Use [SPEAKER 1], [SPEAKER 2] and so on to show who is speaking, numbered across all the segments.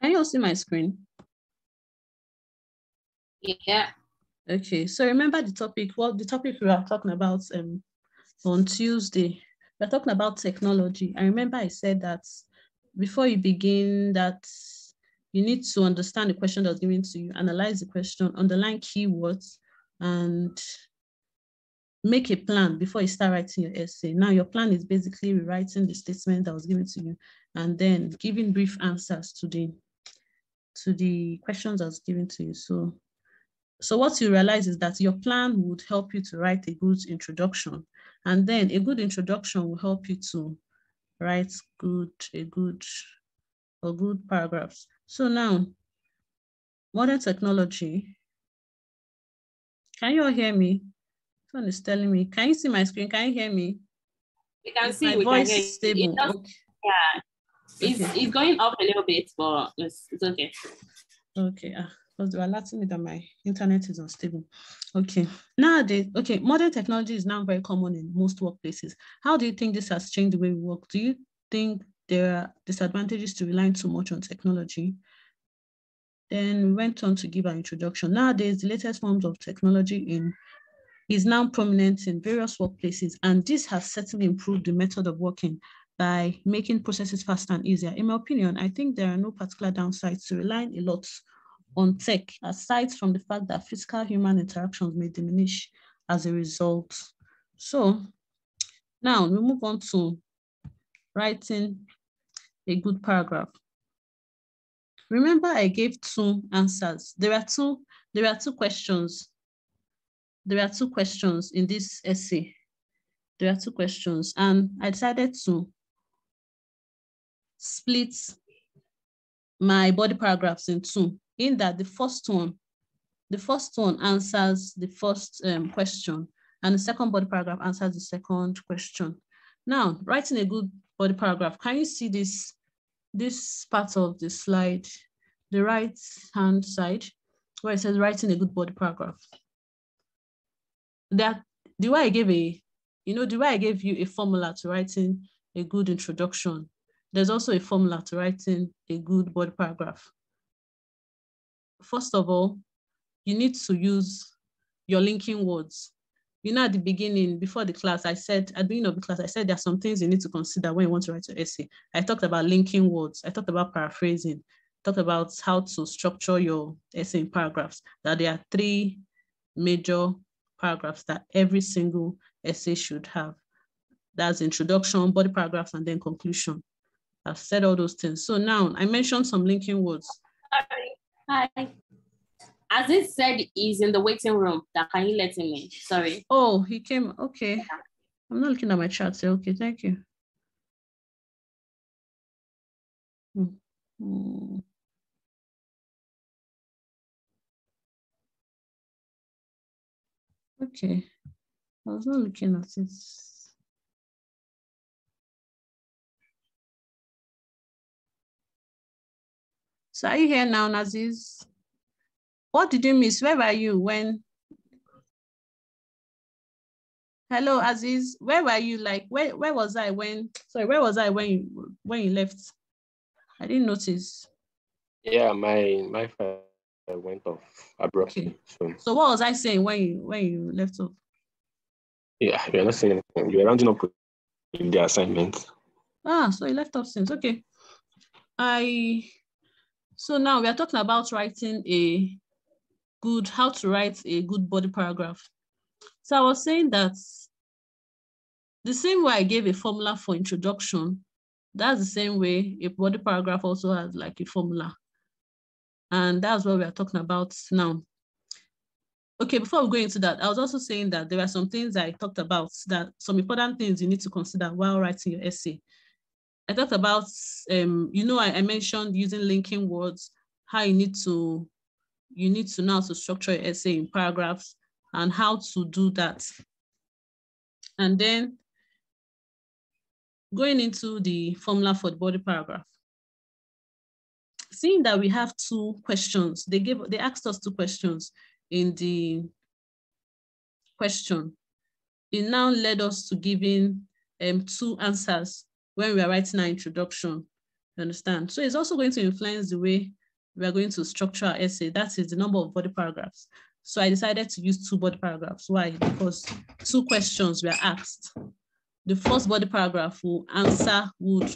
[SPEAKER 1] Can you all see my screen?
[SPEAKER 2] Yeah.
[SPEAKER 1] Okay, so remember the topic, well, the topic we are talking about um, on Tuesday, we're talking about technology. I remember I said that before you begin that you need to understand the question that's given to you, analyze the question, underline keywords, and make a plan before you start writing your essay. Now your plan is basically rewriting the statement that was given to you and then giving brief answers to the to the questions that's given to you. So, so what you realize is that your plan would help you to write a good introduction. And then a good introduction will help you to write good, a good, or good paragraphs. So now, modern technology. Can you all hear me? Someone is telling me. Can you see my screen? Can you hear me?
[SPEAKER 2] We can see.
[SPEAKER 1] My voice
[SPEAKER 2] can hear
[SPEAKER 1] is
[SPEAKER 2] you. It
[SPEAKER 1] stable. Okay.
[SPEAKER 2] yeah. It's, it's going up a little bit, but it's, it's okay.
[SPEAKER 1] Okay, ah, because they were alerting me that my internet is unstable. Okay, nowadays, okay, modern technology is now very common in most workplaces. How do you think this has changed the way we work? Do you think there are disadvantages to relying too much on technology? Then we went on to give our introduction. Nowadays, the latest forms of technology in is now prominent in various workplaces, and this has certainly improved the method of working by making processes faster and easier. In my opinion, I think there are no particular downsides to relying a lot on tech, aside from the fact that physical human interactions may diminish as a result. So now we move on to writing a good paragraph. Remember, I gave two answers. There are two, there are two questions. There are two questions in this essay. There are two questions, and I decided to split my body paragraphs in two, in that the first one, the first one answers the first um, question, and the second body paragraph answers the second question. Now, writing a good body paragraph, can you see this, this part of the slide, the right hand side, where it says writing a good body paragraph? That the way I gave a, you know, the way I gave you a formula to writing a good introduction, there's also a formula to writing a good body paragraph. First of all, you need to use your linking words. You know, at the beginning, before the class, I said, at the beginning of the class, I said there are some things you need to consider when you want to write your essay. I talked about linking words. I talked about paraphrasing. Talked about how to structure your essay in paragraphs. That there are three major paragraphs that every single essay should have. That's introduction, body paragraphs, and then conclusion. I've said all those things. So now I mentioned some linking words.
[SPEAKER 2] Sorry. Hi. As it said, he's in the waiting room. That can you let him in? Sorry.
[SPEAKER 1] Oh, he came. Okay. I'm not looking at my chat. So, okay, thank you. Hmm, hmm. Okay. I was not looking at it. So are you here now, Naziz? What did you miss? Where were you when? Hello, Aziz. Where were you? Like, where, where was I when? Sorry, where was I when you when you left? I didn't notice.
[SPEAKER 3] Yeah, my my phone went off abruptly.
[SPEAKER 1] Okay.
[SPEAKER 3] So
[SPEAKER 1] So what was I saying when you when you left off?
[SPEAKER 3] yeah, you're not saying anything. You're rounding up with the assignment.
[SPEAKER 1] Ah, so you left off since. Okay. I so now we are talking about writing a good, how to write a good body paragraph. So I was saying that the same way I gave a formula for introduction, that's the same way a body paragraph also has like a formula. And that's what we are talking about now. Okay, before we go into that, I was also saying that there are some things I talked about that some important things you need to consider while writing your essay. I talked about, um, you know, I, I mentioned using linking words, how you need to, you need to now to structure your essay in paragraphs and how to do that. And then going into the formula for the body paragraph. Seeing that we have two questions, they gave, they asked us two questions in the question. It now led us to giving um, two answers when we are writing our introduction. You understand? So it's also going to influence the way we are going to structure our essay. That is the number of body paragraphs. So I decided to use two body paragraphs. Why? Because two questions were asked. The first body paragraph will answer, would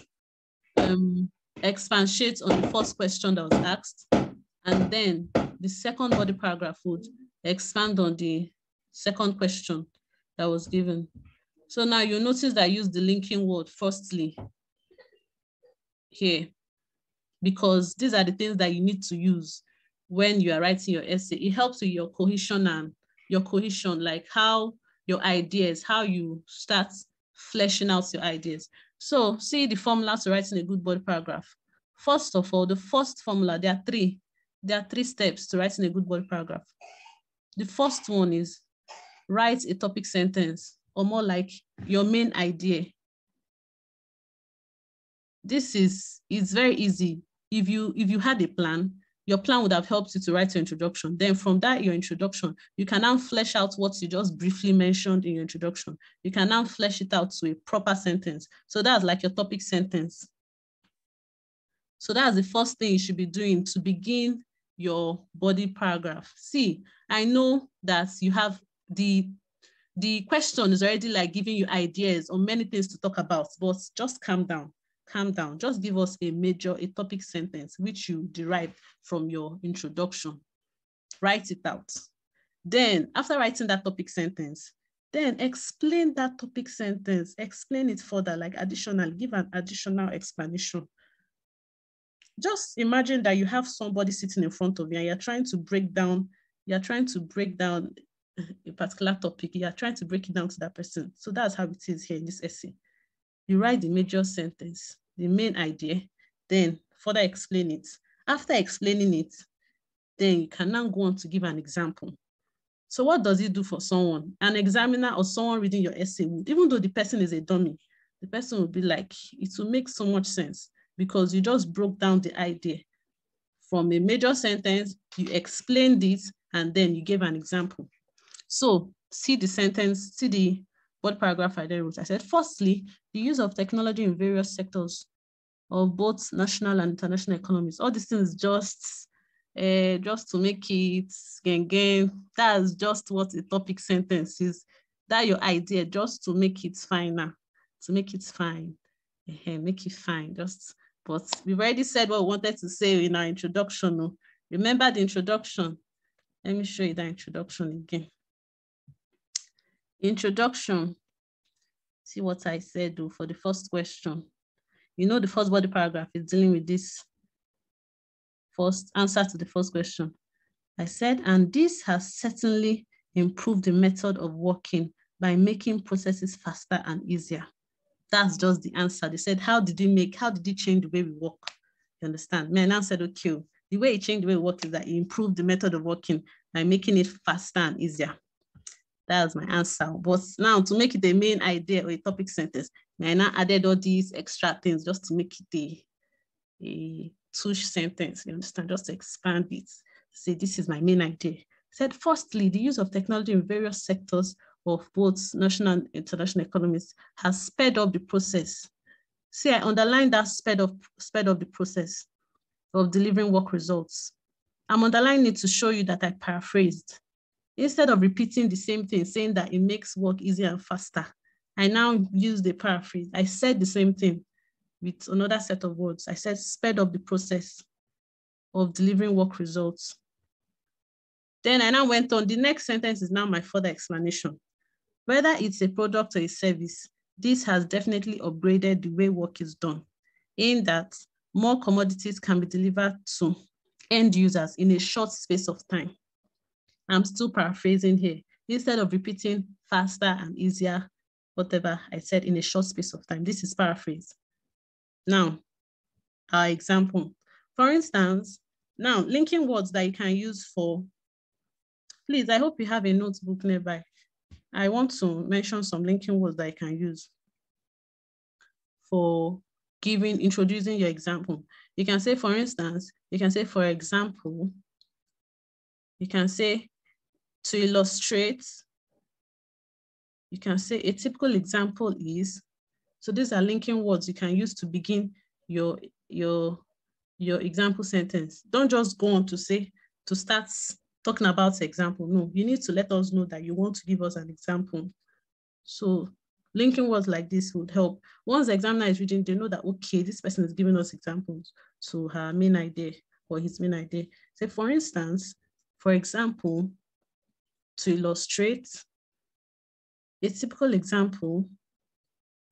[SPEAKER 1] um, expatiate on the first question that was asked. And then the second body paragraph would expand on the second question that was given. So now you notice that I use the linking word firstly here because these are the things that you need to use when you are writing your essay. It helps with your cohesion and your cohesion, like how your ideas, how you start fleshing out your ideas. So see the formula to writing a good body paragraph. First of all, the first formula, there are three. There are three steps to writing a good body paragraph. The first one is write a topic sentence or more like your main idea. This is, it's very easy. If you, if you had a plan, your plan would have helped you to write your introduction. Then from that, your introduction, you can now flesh out what you just briefly mentioned in your introduction. You can now flesh it out to a proper sentence. So that's like your topic sentence. So that's the first thing you should be doing to begin your body paragraph. See, I know that you have the the question is already like giving you ideas on many things to talk about, but just calm down, calm down. Just give us a major, a topic sentence, which you derive from your introduction. Write it out. Then after writing that topic sentence, then explain that topic sentence, explain it further, like additional, give an additional explanation. Just imagine that you have somebody sitting in front of you and you're trying to break down, you're trying to break down a particular topic, you are trying to break it down to that person. So that's how it is here in this essay. You write the major sentence, the main idea, then further explain it. After explaining it, then you can now go on to give an example. So what does it do for someone? An examiner or someone reading your essay would, even though the person is a dummy, the person will be like, it will make so much sense because you just broke down the idea. From a major sentence, you explained it, and then you gave an example. So see the sentence, see the what paragraph I then wrote. I said, firstly, the use of technology in various sectors of both national and international economies. All these things just uh, just to make it gain gain. That's just what the topic sentence is. That your idea just to make it finer, to make it fine, uh, make it fine. Just but we've already said what we wanted to say in our introduction. Remember the introduction. Let me show you the introduction again. Introduction. See what I said though, for the first question. You know the first body paragraph is dealing with this first answer to the first question. I said, and this has certainly improved the method of working by making processes faster and easier. That's just the answer. They said, how did it make, how did it change the way we work? You understand? Me and I said, okay, oh, the way it changed the way we work is that it improved the method of working by making it faster and easier. That's my answer. But now to make it a main idea or a topic sentence, I now added all these extra things just to make it a, a touch sentence. You understand? Just to expand it. Say this is my main idea. said, firstly, the use of technology in various sectors of both national and international economies has sped up the process. See, I underline that sped up, sped up the process of delivering work results. I'm underlining it to show you that I paraphrased. Instead of repeating the same thing, saying that it makes work easier and faster, I now use the paraphrase. I said the same thing with another set of words. I said sped up the process of delivering work results. Then I now went on. The next sentence is now my further explanation. Whether it's a product or a service, this has definitely upgraded the way work is done, in that more commodities can be delivered to end users in a short space of time. I'm still paraphrasing here. Instead of repeating faster and easier, whatever I said in a short space of time, this is paraphrase. Now, our example. For instance, now linking words that you can use for, please, I hope you have a notebook nearby. I want to mention some linking words that you can use for giving, introducing your example. You can say, for instance, you can say, for example, you can say to illustrate, you can say a typical example is, so these are linking words you can use to begin your your your example sentence. Don't just go on to say to start talking about example. No, you need to let us know that you want to give us an example. So linking words like this would help. Once the examiner is reading, they know that, okay, this person is giving us examples. So her main idea or his main idea. Say, for instance, for example, to illustrate a typical example.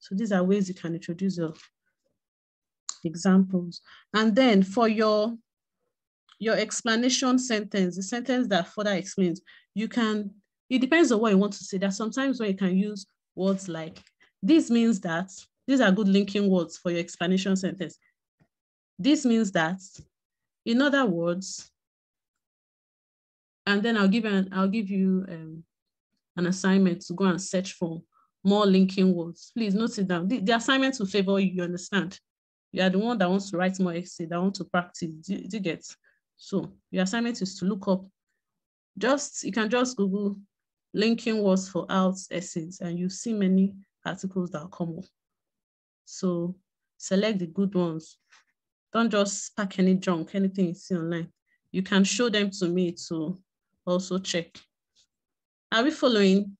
[SPEAKER 1] So these are ways you can introduce your examples. And then for your, your explanation sentence, the sentence that further explains, you can, it depends on what you want to say. There's sometimes where you can use words like, this means that, these are good linking words for your explanation sentence. This means that, in other words, and then I'll give an, I'll give you um, an assignment to go and search for more linking words. Please note it down. The, the assignment will favor you, you understand? You are the one that wants to write more essay, that want to practice, do, do you get? So your assignment is to look up, just, you can just Google linking words for IELTS essays and you see many articles that come up. So select the good ones. Don't just pack any junk, anything you see online. You can show them to me to also check. Are we following?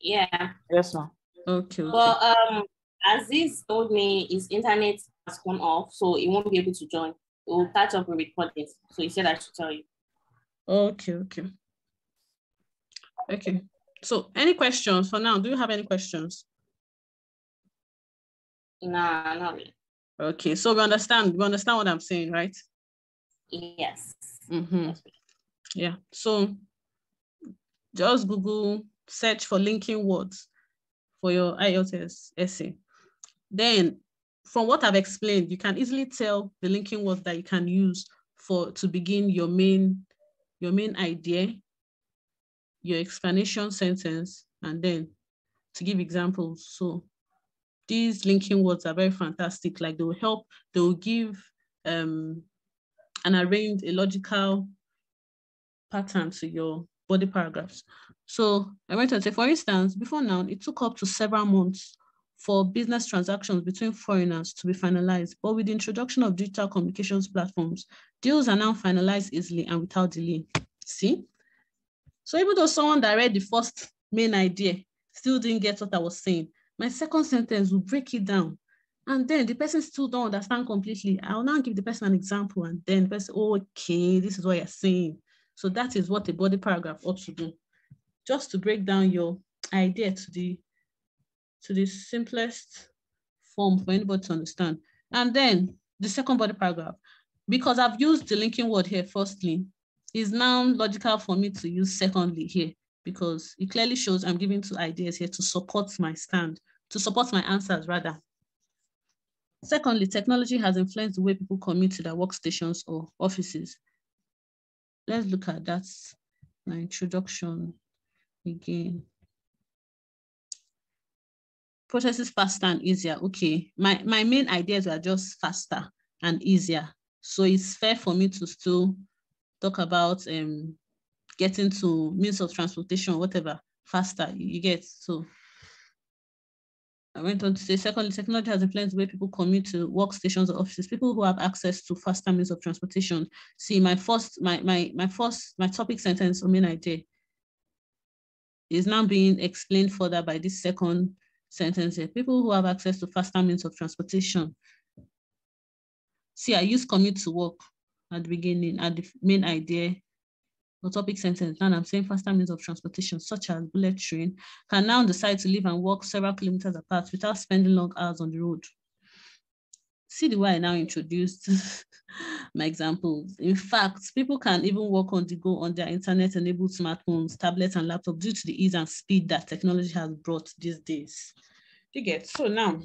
[SPEAKER 2] Yeah.
[SPEAKER 4] Yes, ma'am.
[SPEAKER 1] Okay. okay.
[SPEAKER 2] Well, um, Aziz told me his internet has gone off, so he won't be able to join. We'll catch up with recordings. So he said I should tell you.
[SPEAKER 1] Okay, okay. Okay. So any questions for now? Do you have any questions?
[SPEAKER 2] Nah, not really.
[SPEAKER 1] Okay, so we understand. We understand what I'm saying, right?
[SPEAKER 2] Yes.
[SPEAKER 1] Mm-hmm. Yeah. So just Google search for linking words for your IELTS essay. Then from what I've explained, you can easily tell the linking words that you can use for to begin your main your main idea, your explanation sentence, and then to give examples. So these linking words are very fantastic. Like they will help, they will give um, and arrange a logical pattern to your body paragraphs. So I went to say, for instance, before now, it took up to several months for business transactions between foreigners to be finalized. But with the introduction of digital communications platforms, deals are now finalized easily and without delay. See? So even though someone that read the first main idea still didn't get what I was saying, my second sentence will break it down. And then the person still don't understand completely. I'll now give the person an example and then the person, oh, okay, this is what you're saying. So that is what a body paragraph ought to do. Just to break down your idea to the to the simplest form for anybody to understand. And then the second body paragraph, because I've used the linking word here firstly, is now logical for me to use secondly here because it clearly shows I'm giving two ideas here to support my stand, to support my answers rather. Secondly, technology has influenced the way people commute to their workstations or offices. Let's look at that, my introduction again processes faster and easier. Okay, my, my main ideas are just faster and easier. So it's fair for me to still talk about um, getting to means of transportation, whatever, faster you get. So I went on to say, secondly, technology has influenced the way people commute to workstations or offices. People who have access to faster means of transportation. See, my first, my my my first, my topic sentence idea is now being explained further by this second sentence here. People who have access to faster means of transportation. See, I use commute to work at the beginning, at the main idea topic sentence. Now I'm saying faster means of transportation, such as bullet train, can now decide to live and work several kilometers apart without spending long hours on the road. See the way I now introduced my examples. In fact, people can even work on the go on their internet-enabled smartphones, tablets, and laptops due to the ease and speed that technology has brought these days. You get so now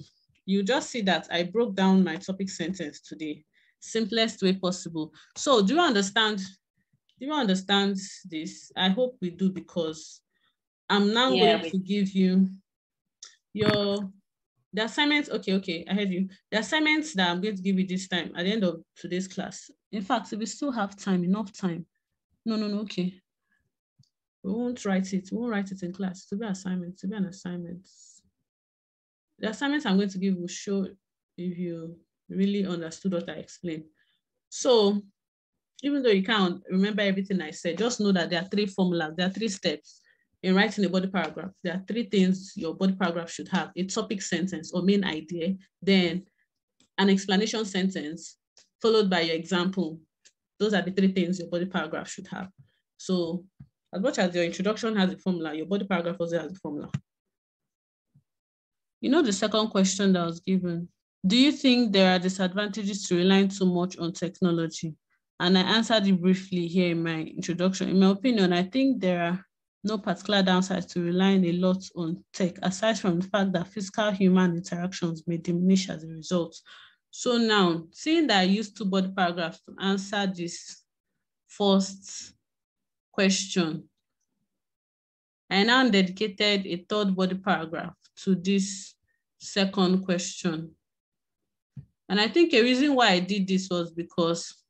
[SPEAKER 1] you just see that I broke down my topic sentence to the simplest way possible. So do you understand? Do you understand this? I hope we do because I'm now yeah, going we... to give you your the assignments, okay, okay, I heard you. The assignments that I'm going to give you this time at the end of today's class. In fact, if we still have time, enough time. No, no, no, okay. We won't write it. We won't write it in class. To be assignment, to be an assignment. The assignments I'm going to give will show if you really understood what I explained. So even though you can't remember everything I said, just know that there are three formulas, there are three steps in writing a body paragraph. There are three things your body paragraph should have, a topic sentence or main idea, then an explanation sentence, followed by your example. Those are the three things your body paragraph should have. So as much as your introduction has a formula, your body paragraph also has a formula. You know the second question that was given, do you think there are disadvantages to relying too much on technology? And I answered it briefly here in my introduction. In my opinion, I think there are no particular downsides to relying a lot on tech, aside from the fact that physical human interactions may diminish as a result. So now, seeing that I used two body paragraphs to answer this first question, I now dedicated a third body paragraph to this second question. And I think a reason why I did this was because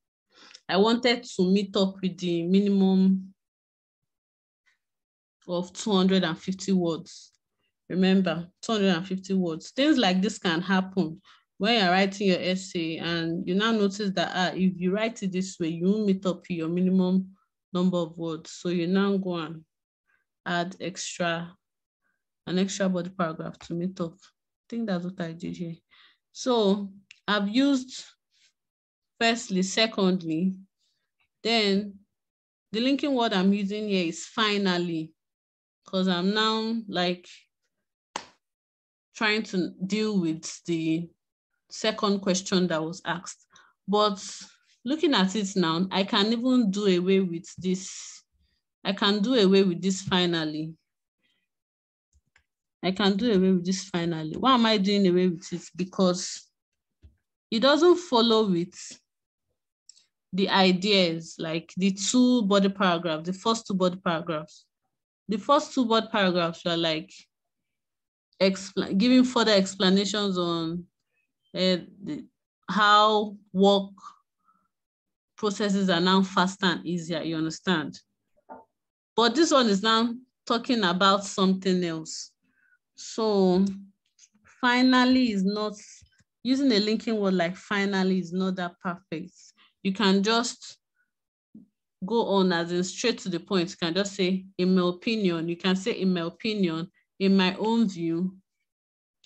[SPEAKER 1] I wanted to meet up with the minimum of 250 words. Remember, 250 words. Things like this can happen when you're writing your essay and you now notice that ah, if you write it this way, you meet up your minimum number of words. So you now go and add extra, an extra body paragraph to meet up. I think that's what I did here. So I've used firstly, secondly, then the linking word I'm using here is finally because I'm now like trying to deal with the second question that was asked. But looking at it now, I can even do away with this. I can do away with this finally. I can do away with this finally. Why am I doing away with it? Because it doesn't follow with the ideas, like the two body paragraphs, the first two body paragraphs the first two body paragraphs were like expl- giving further explanations on uh, the, how work processes are now faster and easier, you understand? But this one is now talking about something else. So finally is not, using a linking word like finally is not that perfect. You can just go on as in straight to the point. You can just say, in my opinion, you can say, in my opinion, in my own view,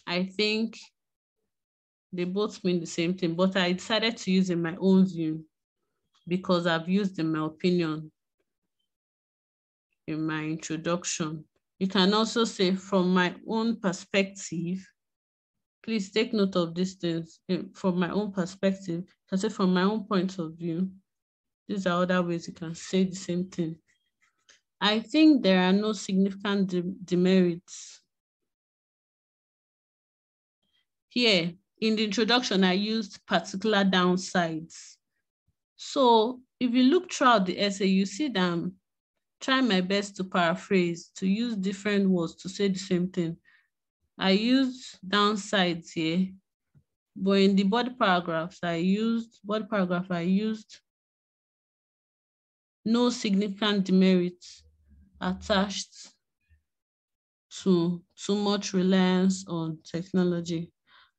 [SPEAKER 1] I think they both mean the same thing, but I decided to use in my own view because I've used in my opinion in my introduction. You can also say from my own perspective, please take note of these things. From my own perspective, I say from my own point of view, these are other ways you can say the same thing. I think there are no significant de demerits. Here, in the introduction, I used particular downsides. So if you look throughout the essay, you see that I'm trying my best to paraphrase, to use different words to say the same thing. I used downsides here, eh? but in the body paragraphs, I used, body paragraph, I used no significant demerits attached to too much reliance on technology,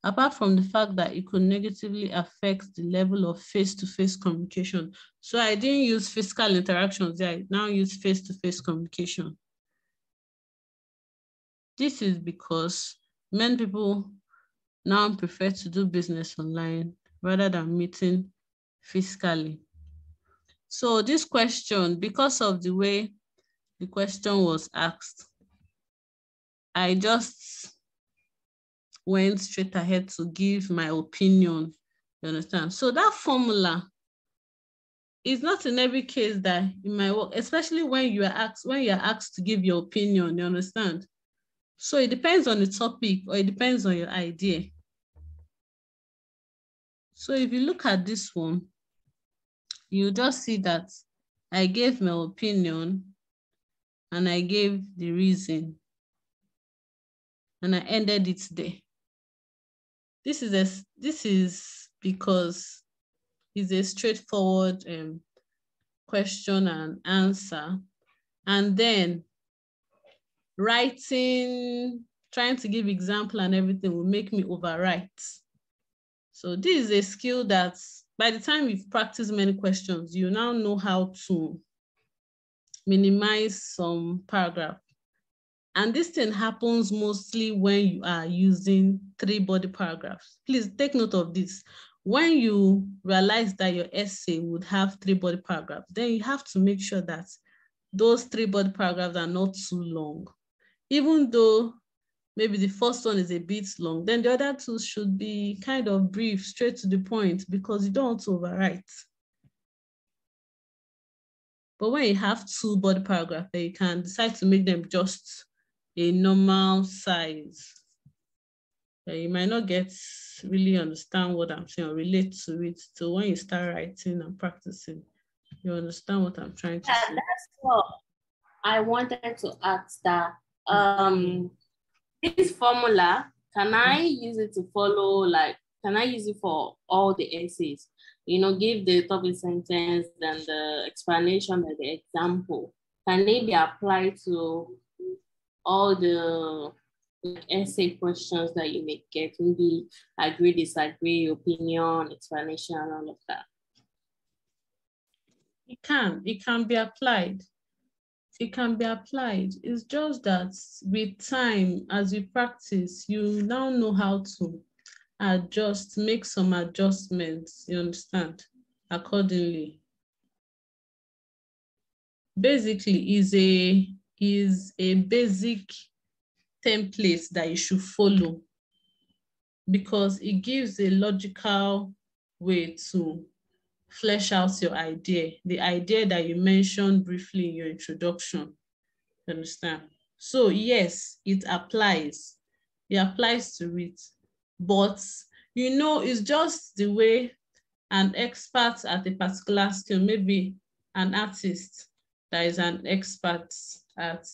[SPEAKER 1] apart from the fact that it could negatively affect the level of face-to-face -face communication. So I didn't use physical interactions, I now use face-to-face -face communication. This is because many people now prefer to do business online rather than meeting physically. So this question, because of the way the question was asked, I just went straight ahead to give my opinion, you understand? So that formula is not in every case that in my work, especially when you are asked, when you are asked to give your opinion, you understand? So it depends on the topic or it depends on your idea. So if you look at this one, you just see that I gave my opinion and I gave the reason and I ended it there. This is a, this is because it's a straightforward um, question and answer. And then writing, trying to give example and everything will make me overwrite. So this is a skill that by the time you've practiced many questions, you now know how to minimize some paragraph. And this thing happens mostly when you are using three body paragraphs. Please take note of this. When you realize that your essay would have three body paragraphs, then you have to make sure that those three body paragraphs are not too long. Even though maybe the first one is a bit long, then the other two should be kind of brief, straight to the point, because you don't want to overwrite. But when you have two body paragraphs, you can decide to make them just a normal size. You might not get really understand what I'm saying or relate to it. So when you start writing and practicing, you understand what I'm trying to
[SPEAKER 2] yeah,
[SPEAKER 1] say.
[SPEAKER 2] That's what I wanted to ask that um this formula, can I use it to follow like can I use it for all the essays? You know, give the topic sentence and the explanation and the example. Can they be applied to all the essay questions that you may get? Maybe agree, disagree, opinion, explanation, all of that.
[SPEAKER 1] It can, it can be applied. It can be applied. It's just that with time, as you practice, you now know how to adjust, make some adjustments, you understand, accordingly. Basically, is a is a basic template that you should follow because it gives a logical way to flesh out your idea, the idea that you mentioned briefly in your introduction. You understand? So yes, it applies. It applies to it. But you know, it's just the way an expert at a particular skill, maybe an artist that is an expert at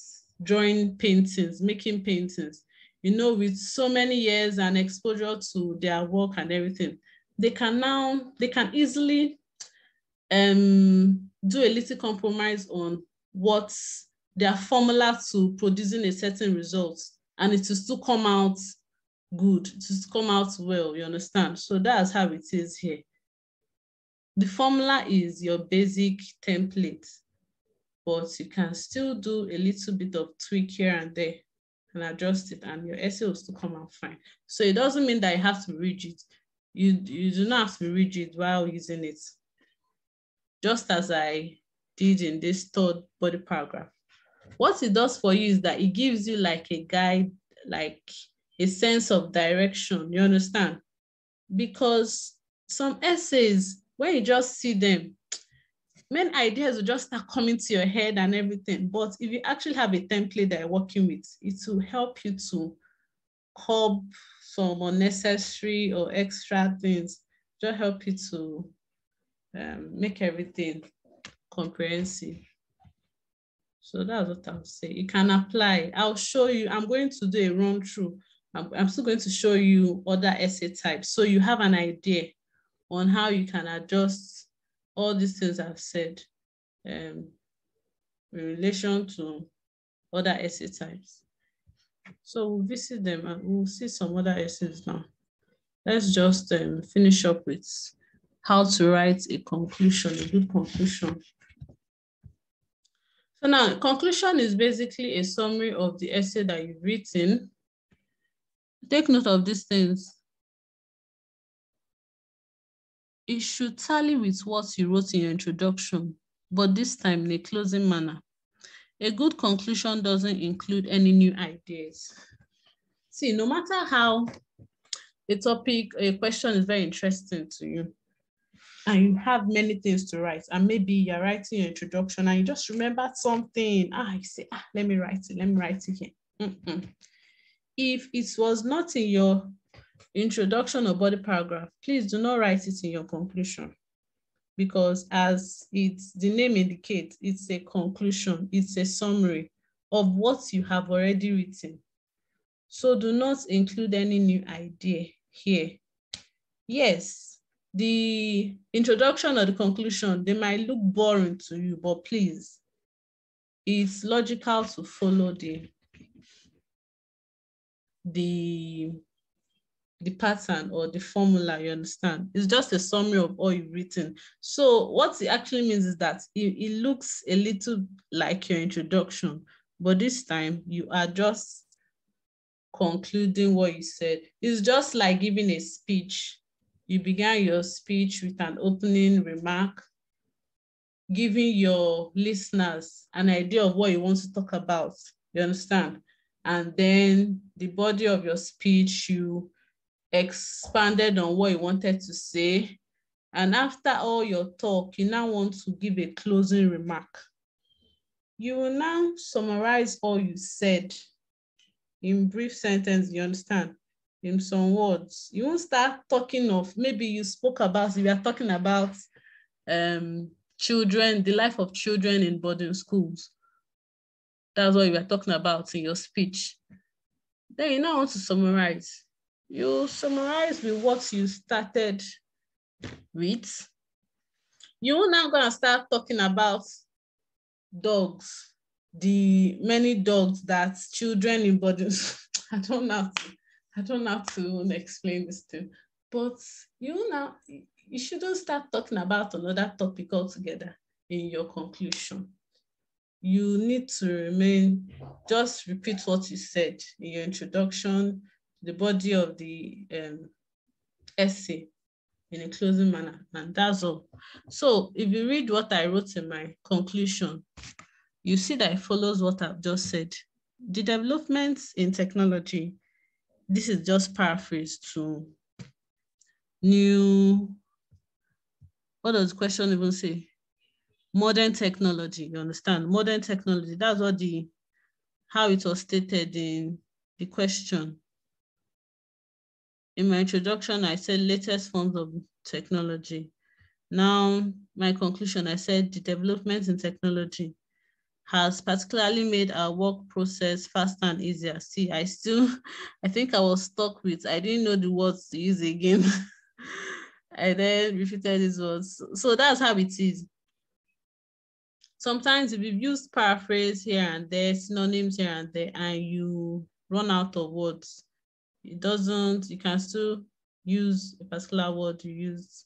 [SPEAKER 1] drawing paintings, making paintings, you know, with so many years and exposure to their work and everything, they can now, they can easily um, do a little compromise on what their formula to producing a certain result and it will still come out good, to come out well, you understand? So that's how it is here. The formula is your basic template, but you can still do a little bit of tweak here and there and adjust it and your essay will still come out fine. So it doesn't mean that you have to be rigid. You, you do not have to be rigid while using it. Just as I did in this third body paragraph. What it does for you is that it gives you like a guide, like a sense of direction, you understand? Because some essays, when you just see them, main ideas will just start coming to your head and everything. But if you actually have a template that you're working with, it will help you to curb some unnecessary or extra things, just help you to um, make everything comprehensive. So that's what I'll say. You can apply. I'll show you. I'm going to do a run through I'm, I'm still going to show you other essay types. So you have an idea on how you can adjust all these things I've said um, in relation to other essay types. So we'll visit them and we'll see some other essays now. Let's just um, finish up with how to write a conclusion, a good conclusion. So now, conclusion is basically a summary of the essay that you've written Take note of these things. It should tally with what you wrote in your introduction, but this time in a closing manner. A good conclusion doesn't include any new ideas. See, no matter how a topic, a question is very interesting to you, and you have many things to write, and maybe you're writing your introduction and you just remembered something. Ah, you say, ah, let me write it, let me write it here. Mm -mm if it was not in your introduction or body paragraph, please do not write it in your conclusion because as it's the name indicates, it's a conclusion, it's a summary of what you have already written. So do not include any new idea here. Yes, the introduction or the conclusion, they might look boring to you, but please, it's logical to follow the the the pattern or the formula, you understand? It's just a summary of all you've written. So what it actually means is that it, it looks a little like your introduction, but this time you are just concluding what you said. It's just like giving a speech. You began your speech with an opening remark, giving your listeners an idea of what you want to talk about. You understand? And then the body of your speech, you expanded on what you wanted to say. And after all your talk, you now want to give a closing remark. You will now summarize all you said in brief sentence, you understand? In some words. You won't start talking of, maybe you spoke about, you are talking about um, children, the life of children in boarding schools. That's what you were talking about in your speech. Then you now want to summarize you summarize with what you started with. You're now going to start talking about dogs, the many dogs that children in bodies. I don't know. I don't know how to explain this to, but you now you shouldn't start talking about another topic altogether in your conclusion. You need to remain, just repeat what you said in your introduction, the body of the um, essay in a closing manner, and that's all. So if you read what I wrote in my conclusion, you see that it follows what I've just said. The developments in technology, this is just paraphrase to new, what does the question even say? Modern technology, you understand? Modern technology, that's what the, how it was stated in the question in my introduction, I said latest forms of technology. Now, my conclusion, I said the development in technology has particularly made our work process faster and easier. See, I still, I think I was stuck with, I didn't know the words to use again. I then repeated these words. So that's how it is. Sometimes if you've used paraphrase here and there, synonyms here and there, and you run out of words, it doesn't, you can still use a particular word you use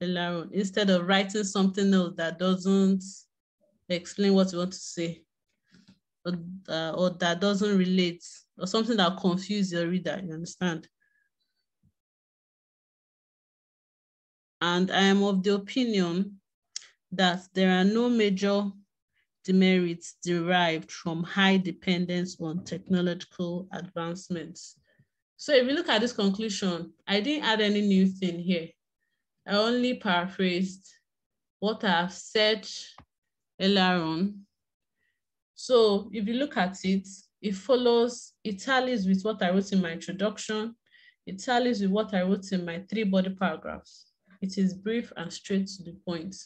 [SPEAKER 1] instead of writing something else that doesn't explain what you want to say or, uh, or that doesn't relate or something that confuses your reader, you understand? And I am of the opinion that there are no major demerits derived from high dependence on technological advancements. So if you look at this conclusion, I didn't add any new thing here. I only paraphrased what I've said earlier on. So if you look at it, it follows, it tallies with what I wrote in my introduction. It tallies with what I wrote in my three body paragraphs. It is brief and straight to the point.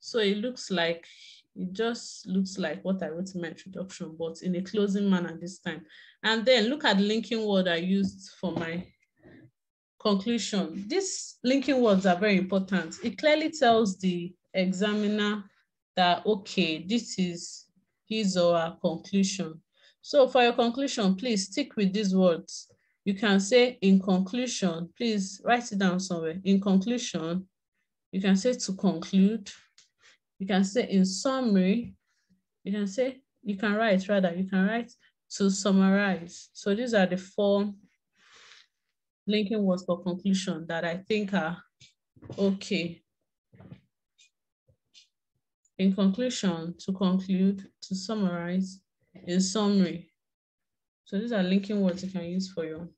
[SPEAKER 1] So it looks like it just looks like what I wrote in my introduction, but in a closing manner this time. And then look at the linking word I used for my conclusion. These linking words are very important. It clearly tells the examiner that, okay, this is his or her conclusion. So for your conclusion, please stick with these words. You can say in conclusion, please write it down somewhere. In conclusion, you can say to conclude, you can say in summary, you can say, you can write rather, you can write to summarize. So these are the four linking words for conclusion that I think are okay. In conclusion, to conclude, to summarize, in summary. So these are linking words you can use for your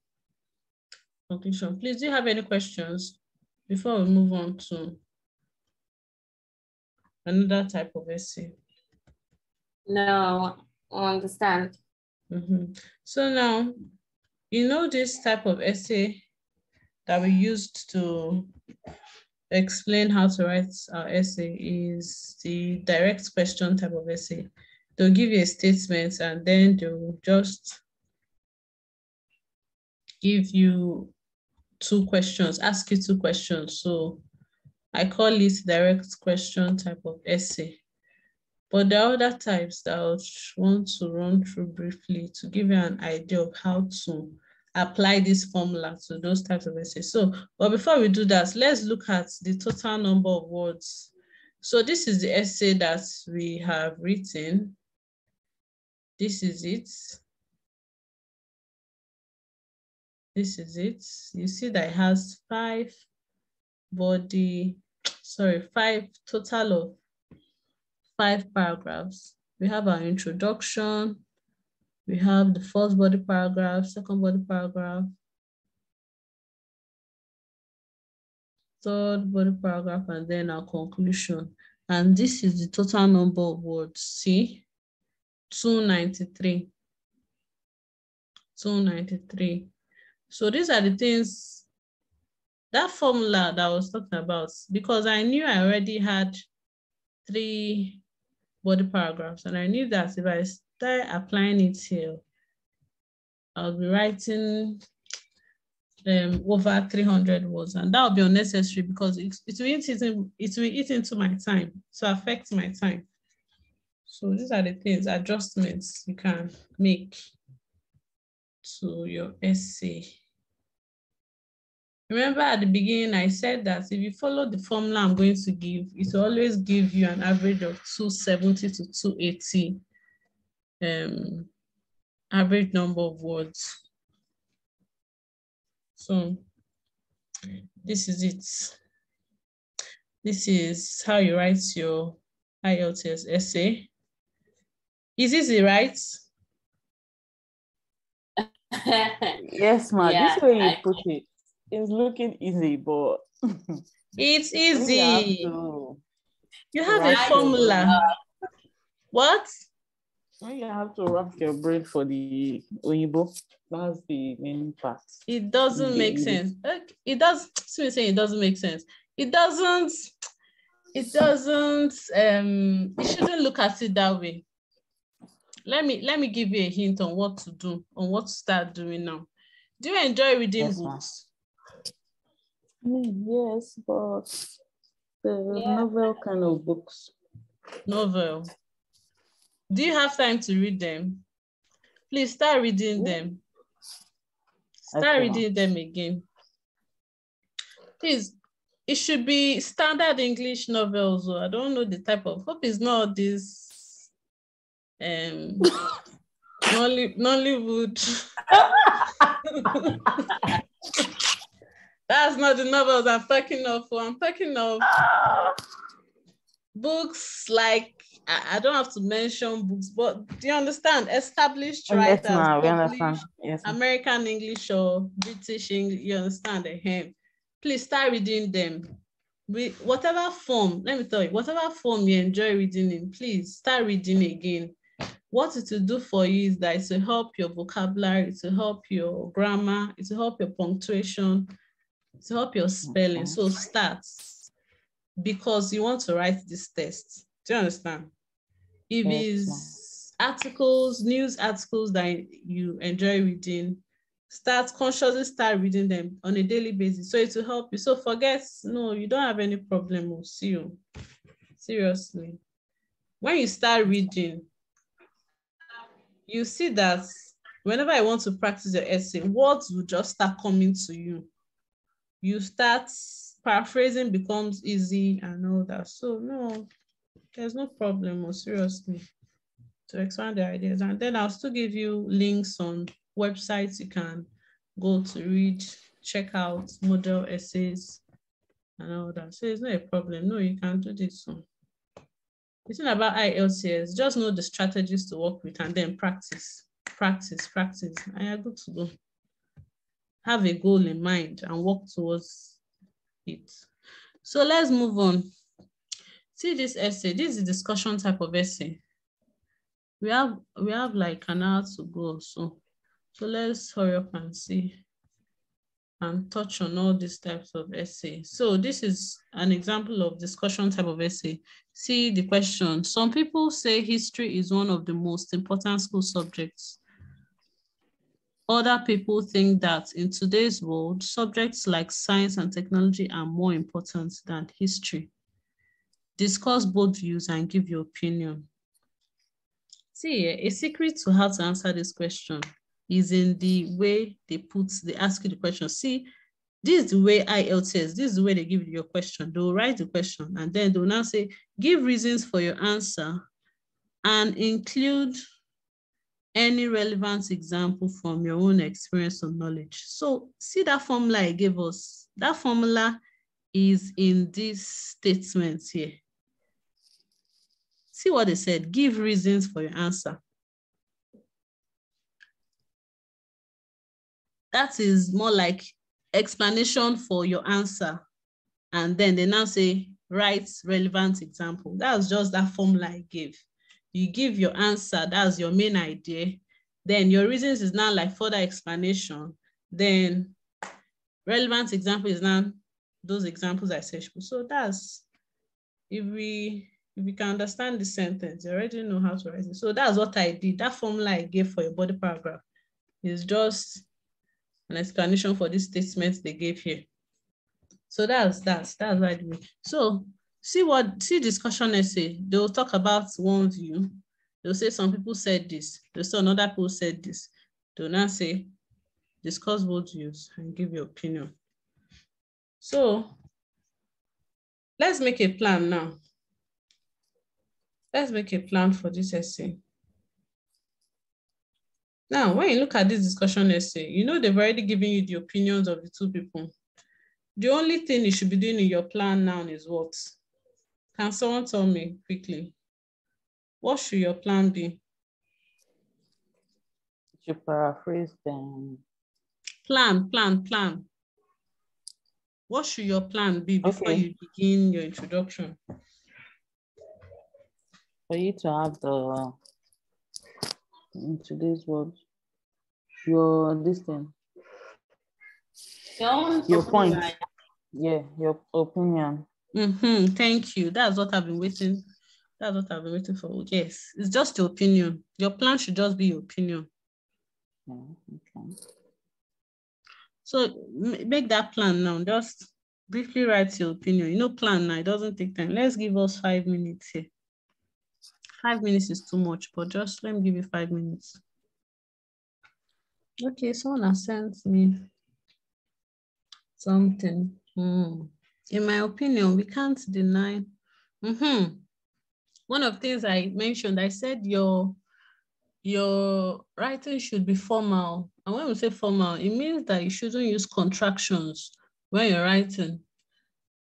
[SPEAKER 1] conclusion. Please, do you have any questions before we move on to another type of essay?
[SPEAKER 2] No, I understand.
[SPEAKER 1] Mm -hmm. So now, you know this type of essay that we used to explain how to write our essay is the direct question type of essay. They'll give you a statement and then they'll just give you two questions, ask you two questions. So I call it direct question type of essay. But there are other types that I want to run through briefly to give you an idea of how to apply this formula to those types of essays. So, but before we do that, let's look at the total number of words. So this is the essay that we have written. This is it. This is it. You see that it has five body, sorry, five total of five paragraphs. We have our introduction, we have the first body paragraph, second body paragraph, third body paragraph, and then our conclusion. And this is the total number of words, see? 293. 293. So these are the things, that formula that I was talking about, because I knew I already had three body paragraphs, and I knew that if I start applying it here, I'll be writing um, over 300 words, and that will be unnecessary because it, it, will eat into, it will eat into my time, so affect my time. So these are the things, adjustments you can make to your essay. Remember at the beginning, I said that if you follow the formula I'm going to give, it will always give you an average of 270 to 280 um, average number of words. So this is it. This is how you write your IELTS essay. Is easy, right?
[SPEAKER 4] yes, ma'am. Yeah, this way you I, put it is looking easy, but
[SPEAKER 1] it's easy. You have, you have a formula. What?
[SPEAKER 4] When you have to wrap your brain for the Oyibo, that's the main part.
[SPEAKER 1] It doesn't make sense. It does. So saying it doesn't make sense. It doesn't. It doesn't. Um. You shouldn't look at it that way. Let me let me give you a hint on what to do, on what to start doing now. Do you enjoy reading yes, books?
[SPEAKER 4] yes, but the yeah. novel kind of books.
[SPEAKER 1] Novel. Do you have time to read them? Please start reading them. Start reading them again. Please, it should be standard English novels. I don't know the type of, hope it's not this um Nollywood. That's not the novels I'm talking of. I'm talking of books like I, I, don't have to mention books, but do you understand? Established oh, writers, yes, we understand. Yes, American English or British English, you understand the him. Please start reading them. With whatever form, let me tell you, whatever form you enjoy reading in, please start reading again. What it will do for you is that it will help your vocabulary, it will help your grammar, it will help your punctuation, it will help your spelling. So start because you want to write this test. Do you understand? If it's articles, news articles that you enjoy reading, start consciously start reading them on a daily basis. So it will help you. So forget, no, you don't have any problem. We'll see you. Seriously. When you start reading, you see that whenever I want to practice your essay, words will just start coming to you. You start paraphrasing becomes easy and all that. So no, there's no problem, or seriously, to expand the ideas. And then I'll still give you links on websites you can go to read, check out model essays and all that. So it's not a problem. No, you can do this one. The thing about IELTS, just know the strategies to work with and then practice, practice, practice, and you're good to go. Have a goal in mind and work towards it. So let's move on. See this essay, this is a discussion type of essay. We have we have like an hour to go, so so let's hurry up and see and touch on all these types of essay. So this is an example of discussion type of essay. See the question. Some people say history is one of the most important school subjects. Other people think that in today's world, subjects like science and technology are more important than history. Discuss both views and give your opinion. See, a secret to how to answer this question is in the way they put, they ask you the question. See, this is the way IELTS, this is the way they give you your question. They'll write the question and then they'll now say, give reasons for your answer and include any relevant example from your own experience or knowledge. So see that formula I gave us. That formula is in these statements here. See what they said, give reasons for your answer. That is more like explanation for your answer. And then they now say, write relevant example. That's just that formula I gave. You give your answer, that's your main idea. Then your reasons is now like further explanation. Then relevant example is now those examples I said. So that's, if we if you can understand the sentence, you already know how to write it. So that's what I did. That formula I gave for your body paragraph is just an explanation for this statement they gave here. So that's that's that's what right. So see what see discussion essay. They'll talk about one view. They'll say some people said this. They'll say another people said this. They'll not say discuss both views and give your opinion. So let's make a plan now. Let's make a plan for this essay. Now, when you look at this discussion essay, you know they've already given you the opinions of the two people. The only thing you should be doing in your plan now is what? Can someone tell me quickly? What should your plan be?
[SPEAKER 4] To paraphrase them.
[SPEAKER 1] Plan, plan, plan. What should your plan be before okay. you begin your introduction?
[SPEAKER 4] For you to have the in today's world. Your this thing.
[SPEAKER 2] Your,
[SPEAKER 4] your point. Yeah, your opinion.
[SPEAKER 1] Mm-hmm. Thank you. That's what I've been waiting. That's what I've been waiting for. Yes, it's just your opinion. Your plan should just be your opinion.
[SPEAKER 4] Yeah, okay.
[SPEAKER 1] So make that plan now. Just briefly write your opinion. You know, plan now. It doesn't take time. Let's give us five minutes here. Five minutes is too much, but just let me give you five minutes. Okay, someone has sent me something. Mm. In my opinion, we can't deny. Mm -hmm. One of things I mentioned, I said your your writing should be formal. And when we say formal, it means that you shouldn't use contractions when you're writing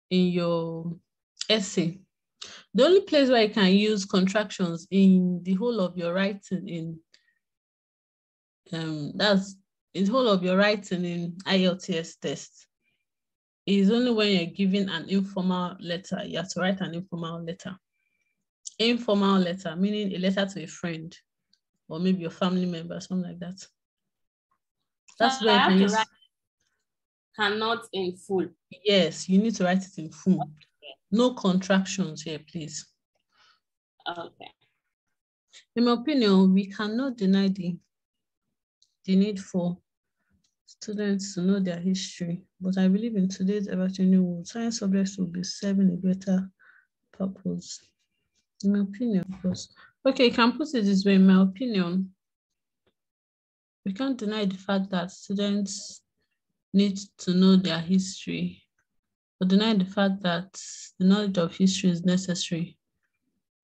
[SPEAKER 1] in your essay. The only place where you can use contractions in the whole of your writing in um, that's in the whole of your writing in IELTS test is only when you're giving an informal letter. You have to write an informal letter. Informal letter, meaning a letter to a friend or maybe your family member, something like that.
[SPEAKER 2] That's so where you can use. Cannot in full.
[SPEAKER 1] Yes, you need to write it in full. No contractions here, please.
[SPEAKER 2] Okay.
[SPEAKER 1] In my opinion, we cannot deny the, the need for students to know their history, but I believe in today's ever-changing world, science subjects will be serving a greater purpose. In my opinion, because, okay, you can put it this way, in my opinion, we can't deny the fact that students need to know their history but deny the fact that the knowledge of history is necessary.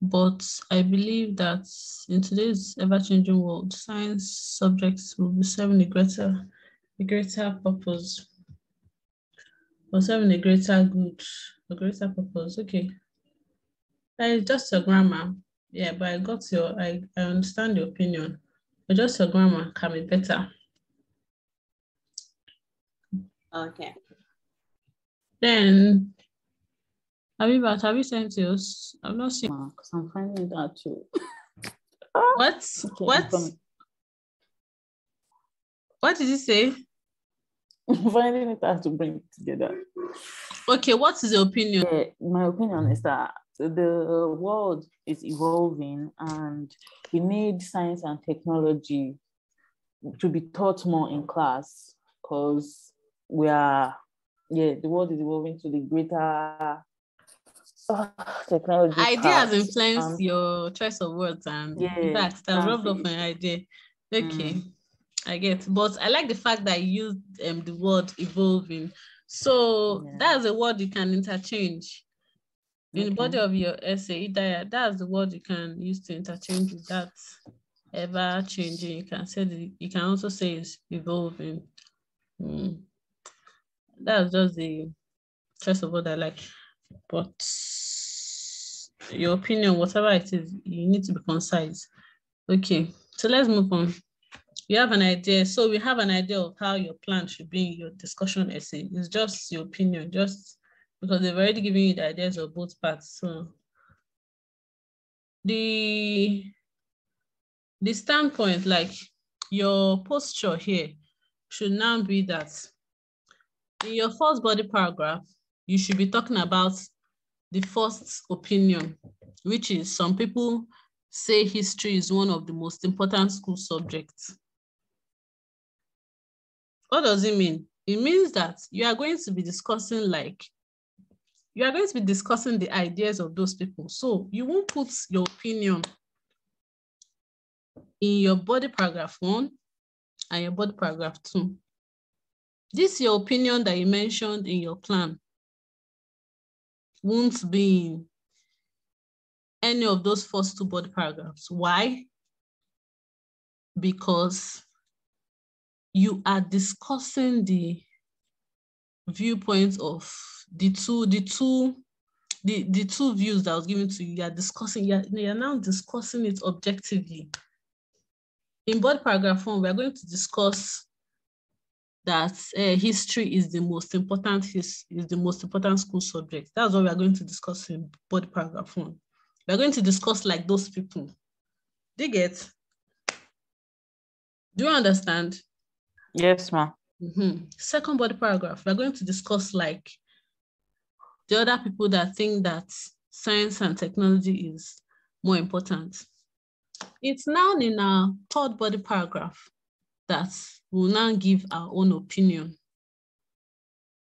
[SPEAKER 1] But I believe that in today's ever-changing world, science subjects will be serving a greater, a greater purpose, or serving a greater good, a greater purpose. Okay. That is just your grammar. Yeah, but I got your, I, I understand your opinion. But just your grammar can be better.
[SPEAKER 2] Okay.
[SPEAKER 1] Then, Abibat, have you sent yours? I've not seen.
[SPEAKER 4] Because I'm finding that too.
[SPEAKER 1] what? Okay, what? What did you say?
[SPEAKER 4] I'm finding it hard to bring it together.
[SPEAKER 1] Okay, what is your opinion?
[SPEAKER 4] Yeah, my opinion is that the world is evolving and we need science and technology to be taught more in class because we are yeah, the world is evolving to the greater uh, technology.
[SPEAKER 1] idea has influenced
[SPEAKER 4] um,
[SPEAKER 1] your choice of words and
[SPEAKER 4] Yeah,
[SPEAKER 1] in fact that's rubbed off my idea. Okay,
[SPEAKER 4] Mm.
[SPEAKER 1] I get, but I like the fact that you used um, the word evolving. So
[SPEAKER 4] Yeah.
[SPEAKER 1] that's a word you can interchange in the body of your essay. That's the word you can use to interchange with that ever changing. You can say the, you can also say it's evolving. Mm. That's just the choice of word I like. But your opinion, whatever it is, you need to be concise. Okay, so let's move on. You have an idea. So we have an idea of how your plan should be in your discussion essay. It's just your opinion, just because they've already given you the ideas of both parts. So the the standpoint, like your posture here, should now be that in your first body paragraph, you should be talking about the first opinion, which is some people say history is one of the most important school subjects. What does it mean? It means that you are going to be discussing like, you are going to be discussing the ideas of those people. So you won't put your opinion in your body paragraph one and your body paragraph two. This is your opinion that you mentioned in your plan won't be in any of those first two body paragraphs. Why? Because you are discussing the viewpoints of the two, the two, the, the two views that I was given to you. You are discussing, you are, you are now discussing it objectively. In body paragraph one, we are going to discuss that uh, history is the most important his, is the most important school subject. That's what we are going to discuss in body paragraph one. We are going to discuss like those people. You get? Do you understand?
[SPEAKER 4] Yes, ma'am.
[SPEAKER 1] Mhm. Second body paragraph, we're going to discuss like the other people that think that science and technology is more important. It's now in our third body paragraph that we'll now give our own opinion.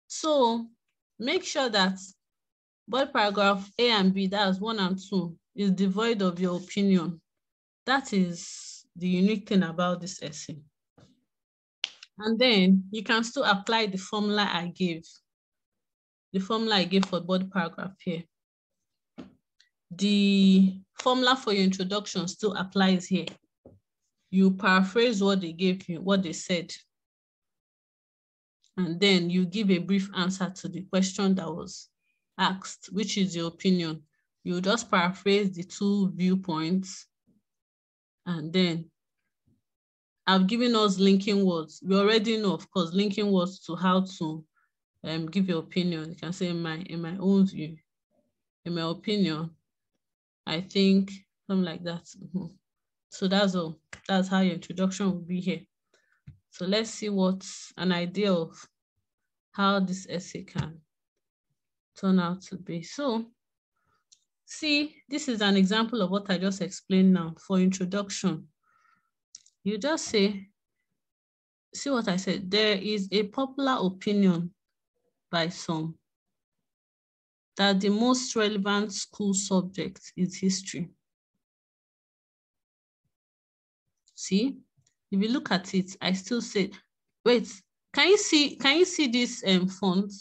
[SPEAKER 1] So make sure that both paragraph A and B, that's one and two, is devoid of your opinion. That is the unique thing about this essay. And then you can still apply the formula I gave. The formula I gave for both paragraph here. The formula for your introduction still applies here. You paraphrase what they gave you, what they said. And then you give a brief answer to the question that was asked, which is your opinion. You just paraphrase the two viewpoints and then I've given us linking words. We already know, of course, linking words to how to um, give your opinion. You can say in my in my own view, in my opinion, I think something like that. Mhm. So that's all. That's how your introduction will be here. So let's see what's an idea of how this essay can turn out to be. So see, this is an example of what I just explained now for introduction you just say, see what I said, there is a popular opinion by some that the most relevant school subject is history. See, if you look at it, I still say, wait, can you see, can you see this um, font?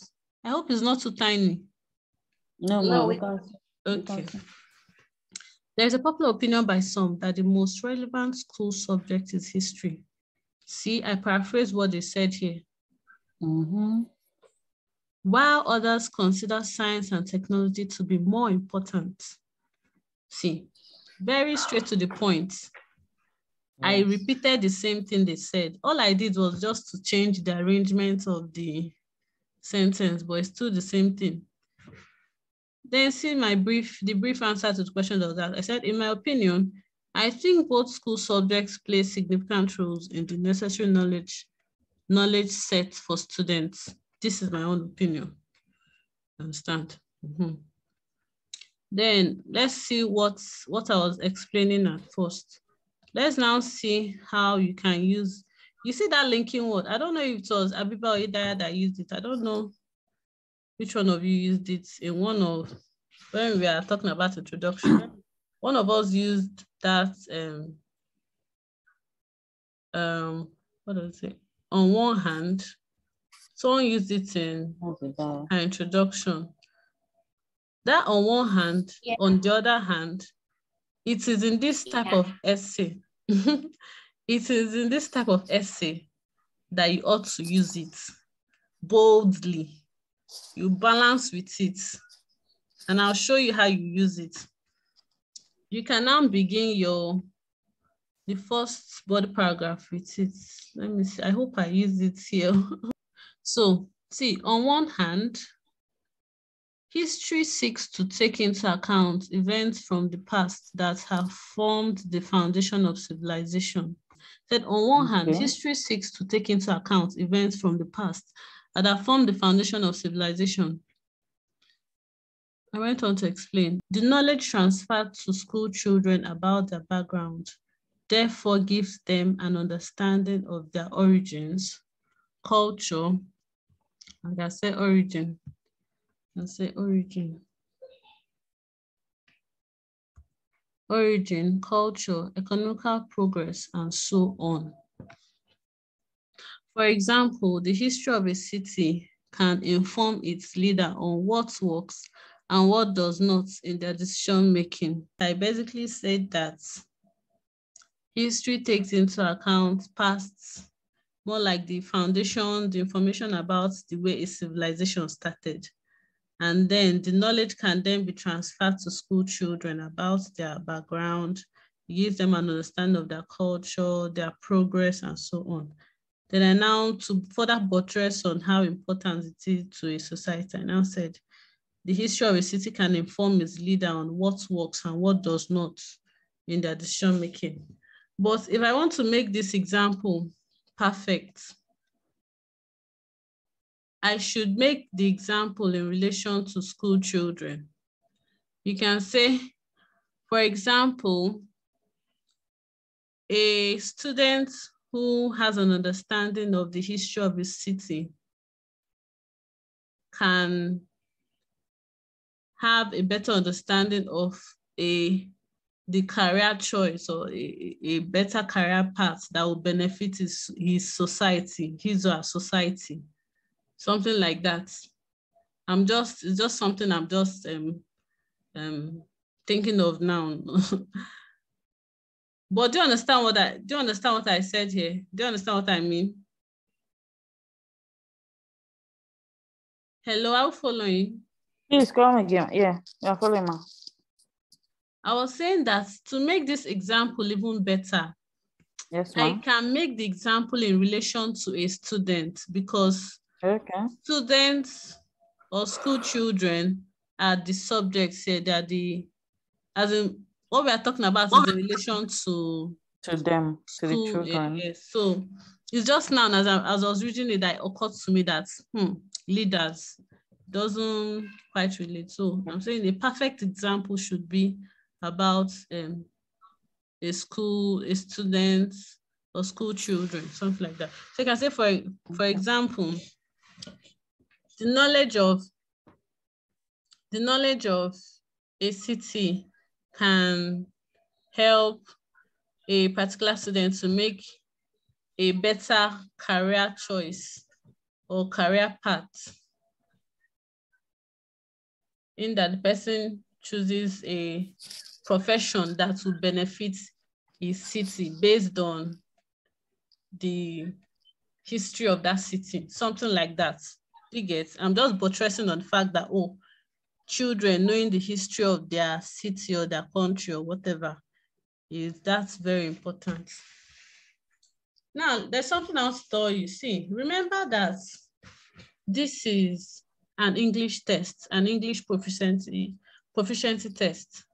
[SPEAKER 1] I hope it's not too tiny.
[SPEAKER 4] No,
[SPEAKER 2] No,
[SPEAKER 4] no,
[SPEAKER 2] we-
[SPEAKER 4] we can't.
[SPEAKER 1] Okay. There's a popular opinion by some that the most relevant school subject is history. See, I paraphrase what they said here.
[SPEAKER 4] Mm-hmm.
[SPEAKER 1] While others consider science and technology to be more important. See, very straight to the point. I repeated the same thing they said. All I did was just to change the arrangement of the sentence, but it's still the same thing. Then see my brief, the brief answer to the question of that. I said, in my opinion, I think both school subjects play significant roles in the necessary knowledge, knowledge set for students. This is my own opinion. Understand? Mhm. Then let's see what, what I was explaining at first. Let's now see how you can use, you see that linking word. I don't know if it was Abiba or Idaya that used it. I don't know which one of you used it in one of when we are talking about introduction, one of us used that um, um, what does it? On one hand, someone used it in an introduction. That on one hand, yeah. on the other hand, it is in this type yeah. of essay. It is in this type of essay that you ought to use it boldly. You balance with it. And I'll show you how you use it. You can now begin your the first body paragraph with it. Let me see. I hope I use it here. so see, on one hand, history seeks to take into account events from the past that have formed the foundation of civilization. That on one okay. hand, history seeks to take into account events from the past that have formed the foundation of civilization. I went on to explain the knowledge transferred to school children about their background therefore gives them an understanding of their origins, culture, like I said, origin, I say origin, origin, culture, economical progress, and so on. For example, the history of a city can inform its leader on what works and what does not in their decision making. I basically said that History takes into account past, more like the foundation, the information about the way a civilization started. And then the knowledge can then be transferred to school children about their background, give them an understanding of their culture, their progress, and so on. Then I now, to further buttress on how important it is to a society, I now said, the history of a city can inform its leader on what works and what does not in their decision making. But if I want to make this example perfect, I should make the example in relation to school children. You can say, for example, a student who has an understanding of the history of his city can have a better understanding of a the career choice or a, a better career path that will benefit his, his society, his or her society, something like that. I'm just, it's just something I'm just um, um, thinking of now. but do you understand what I, do you understand what I said here? Do you understand what I mean? Hello, I'm following.
[SPEAKER 4] Please come again. Yeah, you're following, me.
[SPEAKER 1] I was saying that to make this example even better,
[SPEAKER 4] yes,
[SPEAKER 1] I can make the example in relation to a student because
[SPEAKER 4] okay.
[SPEAKER 1] students or school children are the subjects here. They are the, as in, what we are talking about is in relation to
[SPEAKER 4] to them, school, to the children.
[SPEAKER 1] Yes. So it's just now as I, as I was reading it that it occurred to me that hmm, leaders doesn't quite relate. So I'm saying a perfect example should be about um, a school, a student, or school children, something like that. So you can say, for, for example, the knowledge of the knowledge of a city can help a particular student to make a better career choice or career path in that the person chooses a profession that will benefit his city based on the history of that city, something like that. You get, I'm just buttressing on the fact that, oh, children knowing the history of their city or their country or whatever, is that's very important. Now, there's something else to you. See, remember that this is an English test, an English proficiency, proficiency test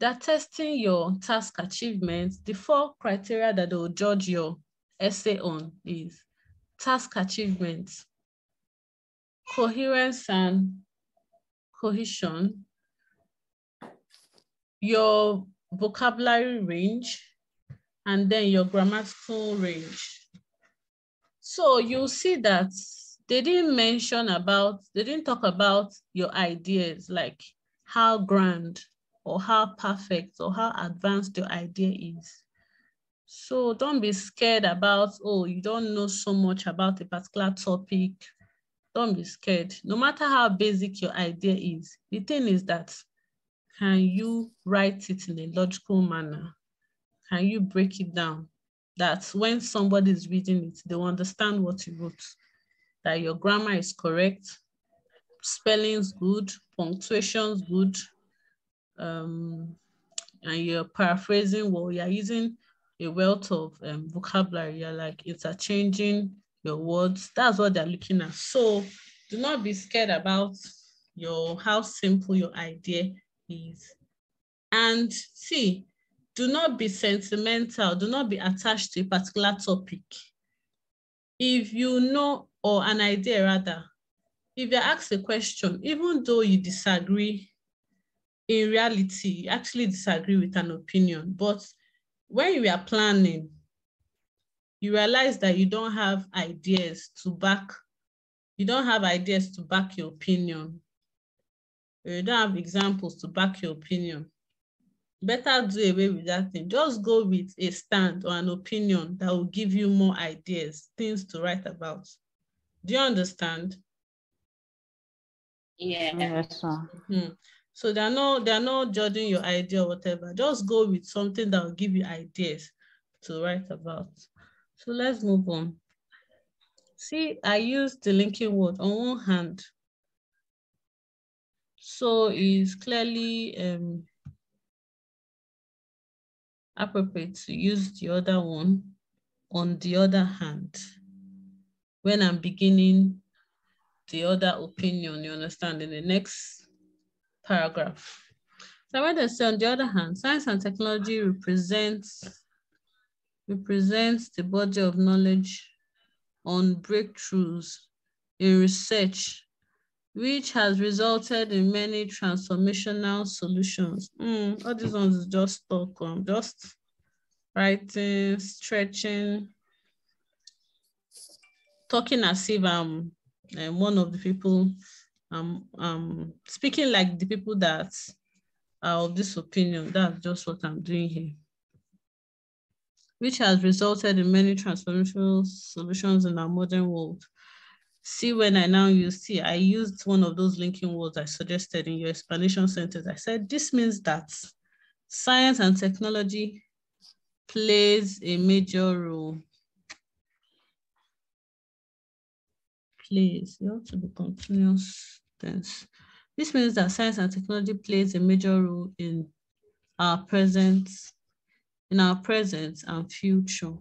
[SPEAKER 1] that testing your task achievement, the four criteria that will judge your essay on is task achievement, coherence and cohesion, your vocabulary range, and then your grammatical range. So you'll see that they didn't mention about, they didn't talk about your ideas, like how grand or how perfect or how advanced your idea is. So don't be scared about, oh, you don't know so much about a particular topic. Don't be scared. No matter how basic your idea is, the thing is that can you write it in a logical manner? Can you break it down? That when somebody is reading it, they understand what you wrote, that your grammar is correct, spelling's good, punctuation's good, um, and you're paraphrasing well, you're using a wealth of um, vocabulary, you're like interchanging your words. That's what they're looking at. So do not be scared about your how simple your idea is. And see, do not be sentimental, do not be attached to a particular topic. If you know, or an idea rather, if you're asked a question, even though you disagree, in reality, you actually disagree with an opinion, but when you are planning, you realize that you don't have ideas to back, you don't have ideas to back your opinion. You don't have examples to back your opinion. Better do away with that thing. Just go with a stand or an opinion that will give you more ideas, things to write about. Do you understand?
[SPEAKER 2] Yeah.
[SPEAKER 4] Yes, sir.
[SPEAKER 1] Hmm. So they're not they're not judging your idea or whatever. Just go with something that will give you ideas to write about. So let's move on. See, I used the linking word on one hand. So it's clearly um, appropriate to use the other one on the other hand when I'm beginning the other opinion, you understand, in the next paragraph. So I want to say, on the other hand, science and technology represents represents the body of knowledge on breakthroughs in research, which has resulted in many transformational solutions. Mm, all these ones is just talk, um, just writing, stretching, talking as if I'm um, one of the people, um, um, speaking like the people that are of this opinion. That's just what I'm doing here which has resulted in many transformational solutions in our modern world. See, when I now use, see, I used one of those linking words I suggested in your explanation sentence. I said, this means that science and technology plays a major role. Plays, you have to be continuous tense. This means that science and technology plays a major role in our present in our present and future.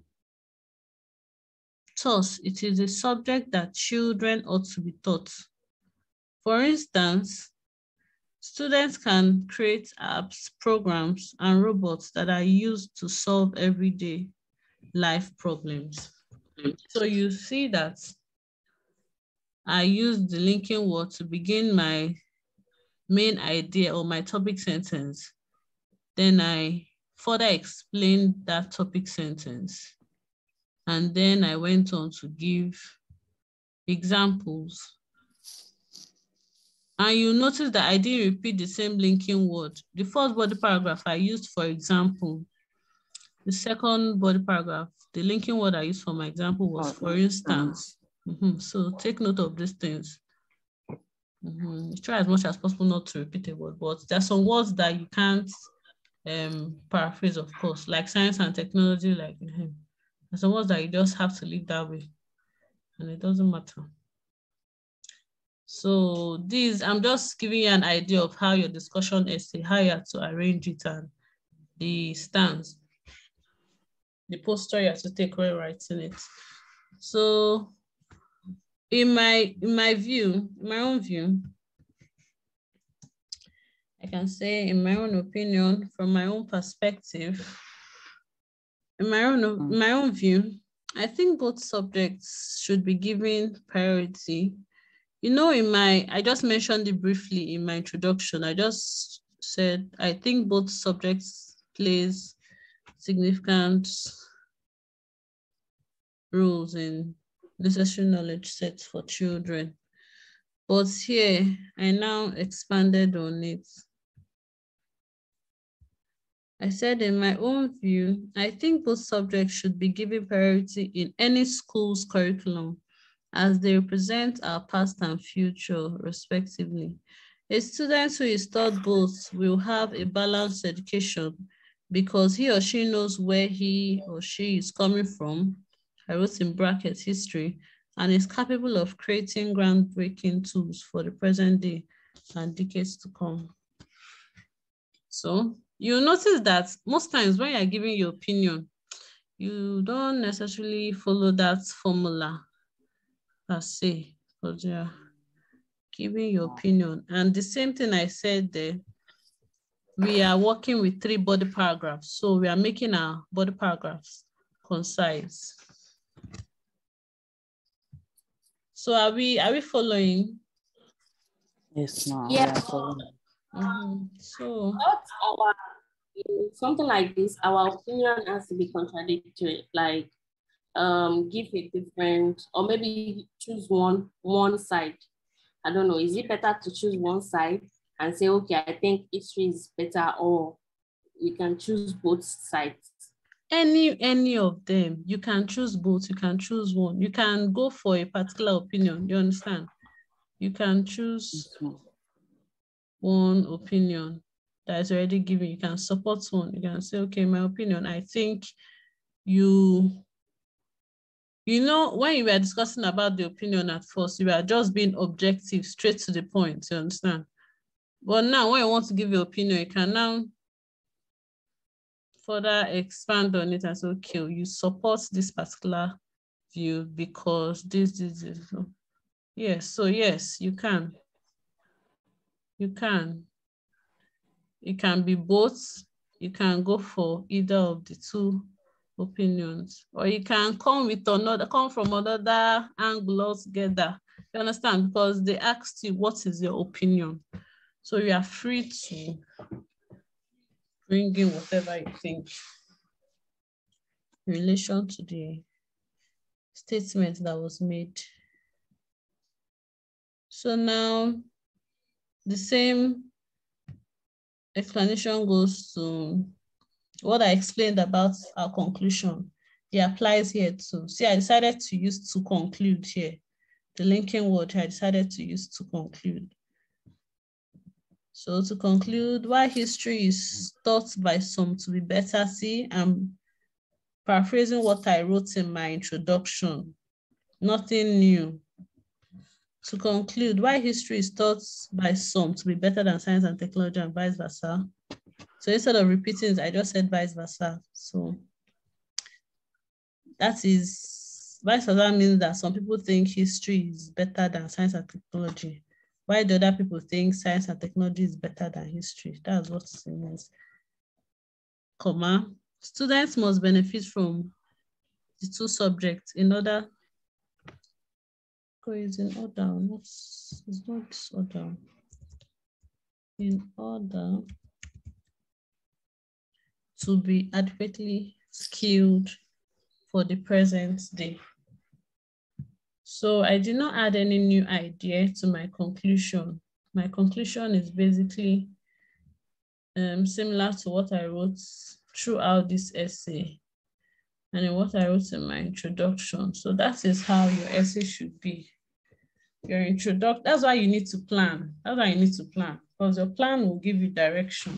[SPEAKER 1] Thus, it is a subject that children ought to be taught. For instance, students can create apps, programs, and robots that are used to solve everyday life problems. So you see that I use the linking word to begin my main idea or my topic sentence. Then I further explained that topic sentence. And then I went on to give examples. And you notice that I didn't repeat the same linking word. The first body paragraph I used for example. The second body paragraph, the linking word I used for my example was for instance. Mm -hmm. So take note of these things. Mm -hmm. Try as much as possible not to repeat a word, but there are some words that you can't um, paraphrase, of course, like science and technology, like him. There's some words that you just have to live that way, and it doesn't matter. So these, I'm just giving you an idea of how your discussion essay, how you have to arrange it and the stance, the posture you have to take when writing it. So in my in my view, in my own view, I can say in my own opinion, from my own perspective, in my own, in my own view, I think both subjects should be given priority. You know, in my, I just mentioned it briefly in my introduction. I just said, I think both subjects plays significant roles in necessary knowledge sets for children. But here, I now expanded on it I said, in my own view, I think both subjects should be given priority in any school's curriculum as they represent our past and future, respectively. A student who is taught both will have a balanced education because he or she knows where he or she is coming from. I wrote in brackets history and is capable of creating groundbreaking tools for the present day and decades to come. So you notice that most times when you're giving your opinion, you don't necessarily follow that formula per se, because you're giving your opinion. And the same thing I said there, we are working with three body paragraphs. So we are making our body paragraphs concise. So are we are we following?
[SPEAKER 4] Yes, ma'am.
[SPEAKER 2] Yeah.
[SPEAKER 1] Mm -hmm. So
[SPEAKER 2] our something like this, our opinion has to be contradictory. Like um give a different or maybe choose one one side. I don't know. Is it better to choose one side and say, okay, I think history is better, or we can choose both sides?
[SPEAKER 1] any any of them you can choose both you can choose one you can go for a particular opinion you understand you can choose one opinion that is already given you can support one you can say okay my opinion i think you you know when you were discussing about the opinion at first you were just being objective straight to the point you understand but now when you want to give your opinion you can now further expand on it as okay, you support this particular view because this is yes. So yes, you can. You can. It can be both. You can go for either of the two opinions, or you can come with another, come from another angle altogether. You understand? Because they asked you, what is your opinion? So you are free to bring in whatever you think in relation to the statement that was made. So now the same explanation goes to what I explained about our conclusion. It applies here too. See, I decided to use to conclude here. The linking word I decided to use to conclude. So to conclude, why history is thought by some to be better, see, I'm paraphrasing what I wrote in my introduction, nothing new. To conclude, why history is thought by some to be better than science and technology and vice versa. So instead of repeating I just said vice versa. So that is, vice versa means that some people think history is better than science and technology. Why do other people think science and technology is better than history? That's what it means. Comma. Students must benefit from the two subjects in order. Is in order. What's it's not order. In order to be adequately skilled for the present day. So I did not add any new idea to my conclusion. My conclusion is basically um, similar to what I wrote throughout this essay and in what I wrote in my introduction. So that is how your essay should be. Your introduction, that's why you need to plan. That's why you need to plan because your plan will give you direction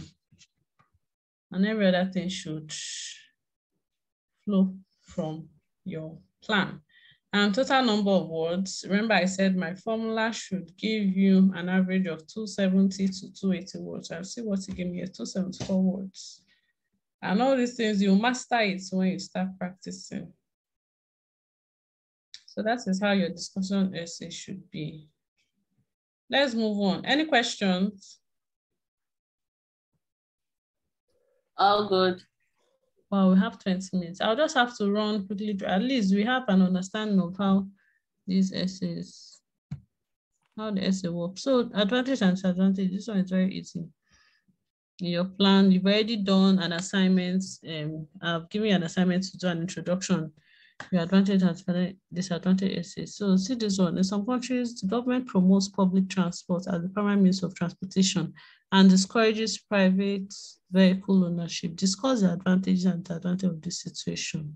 [SPEAKER 1] and every other thing should flow from your plan. And total number of words, remember I said my formula should give you an average of 270 to 280 words. I'll see what you give me here, 274 words. And all these things, you master it when you start practicing. So that is how your discussion essay should be. Let's move on. Any questions?
[SPEAKER 2] All good.
[SPEAKER 1] Well, we have 20 minutes. I'll just have to run quickly. At least we have an understanding of how these essays, how the essay works. So advantage and disadvantage, this one is very easy. In your plan, you've already done an assignment. Um, I've given you an assignment to do an introduction Your advantage has disadvantage essays. So see this one. In some countries, the government promotes public transport as the primary means of transportation and discourages private vehicle ownership. Discuss the advantages and disadvantages of this situation.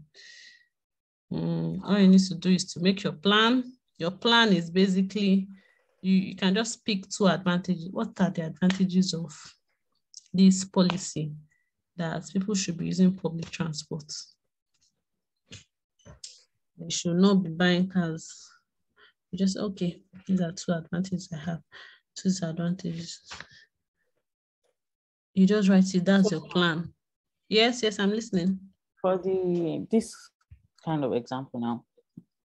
[SPEAKER 1] Mm, all you need to do is to make your plan. Your plan is basically, you, you can just pick two advantages. What are the advantages of this policy that people should be using public transport? They should not be buying cars. You just, okay, these are two advantages I have, two disadvantages. You just write it, that's your plan. Yes, yes, I'm listening.
[SPEAKER 4] For the this kind of example now,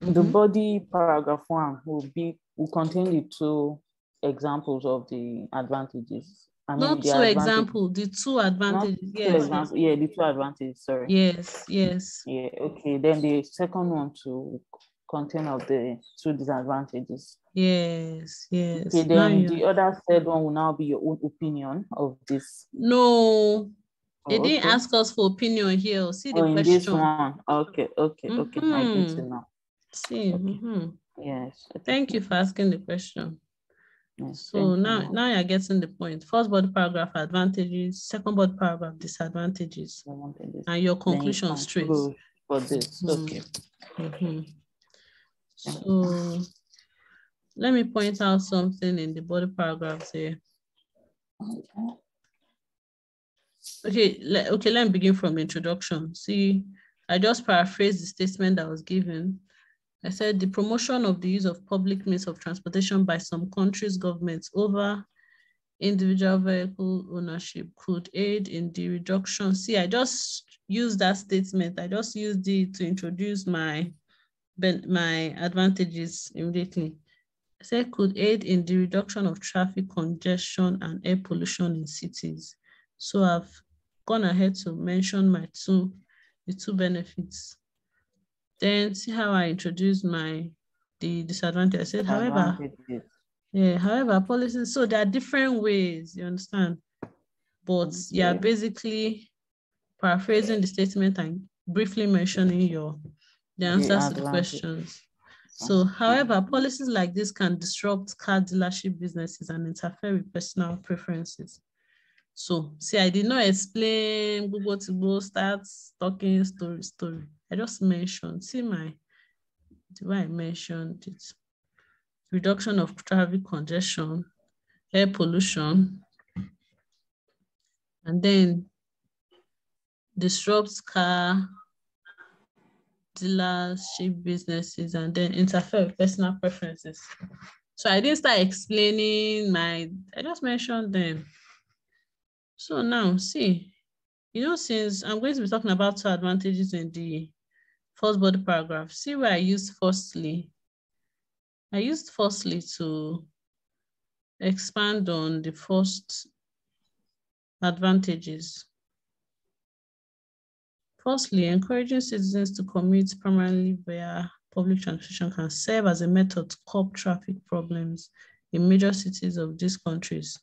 [SPEAKER 4] mm -hmm. the body paragraph one will be will contain the two examples of the advantages.
[SPEAKER 1] I mean, Not two example, the two advantages.
[SPEAKER 4] Yes. Yeah, the two advantages, sorry.
[SPEAKER 1] Yes, yes.
[SPEAKER 4] Yeah, okay. Then the second one to contain of the two disadvantages.
[SPEAKER 1] Yes, yes.
[SPEAKER 4] Okay, then the other third one will now be your own opinion of this.
[SPEAKER 1] No, oh, they didn't okay. ask us for opinion here. See the oh, question. this one.
[SPEAKER 4] Okay, okay, mm-hmm. okay. I get it now.
[SPEAKER 1] See. Okay. Mm-hmm.
[SPEAKER 4] Yes.
[SPEAKER 1] Thank you for asking the question. So now, you. now you're getting the point. First body paragraph advantages, second body paragraph disadvantages, advantages. and your conclusion straight.
[SPEAKER 4] For this, mm-hmm. okay.
[SPEAKER 1] Mm-hmm. So let me point out something in the body paragraphs here. Okay, let, okay, let me begin from introduction. See, I just paraphrased the statement that was given I said the promotion of the use of public means of transportation by some countries' governments over individual vehicle ownership could aid in the reduction. See, I just used that statement. I just used it to introduce my, my advantages immediately. I said could aid in the reduction of traffic congestion and air pollution in cities. So I've gone ahead to mention my two, the two benefits. Then see how I introduce my the disadvantage. I said, however, yeah, however, policies, so there are different ways, you understand? But yeah, basically paraphrasing the statement and briefly mentioning your the answers to the questions. So, however, policies like this can disrupt car dealership businesses and interfere with personal preferences. So, see, I did not explain Google to go start talking story, story. I just mentioned, see my, the way I mentioned it, reduction of traffic congestion, air pollution, and then disrupts car dealership businesses and then interfere with personal preferences. So I didn't start explaining my, I just mentioned them. So now see, you know, since I'm going to be talking about two advantages in the first body paragraph, see where I used firstly. I used firstly to expand on the first advantages. Firstly, encouraging citizens to commute primarily via public transportation can serve as a method to curb traffic problems in major cities of these countries.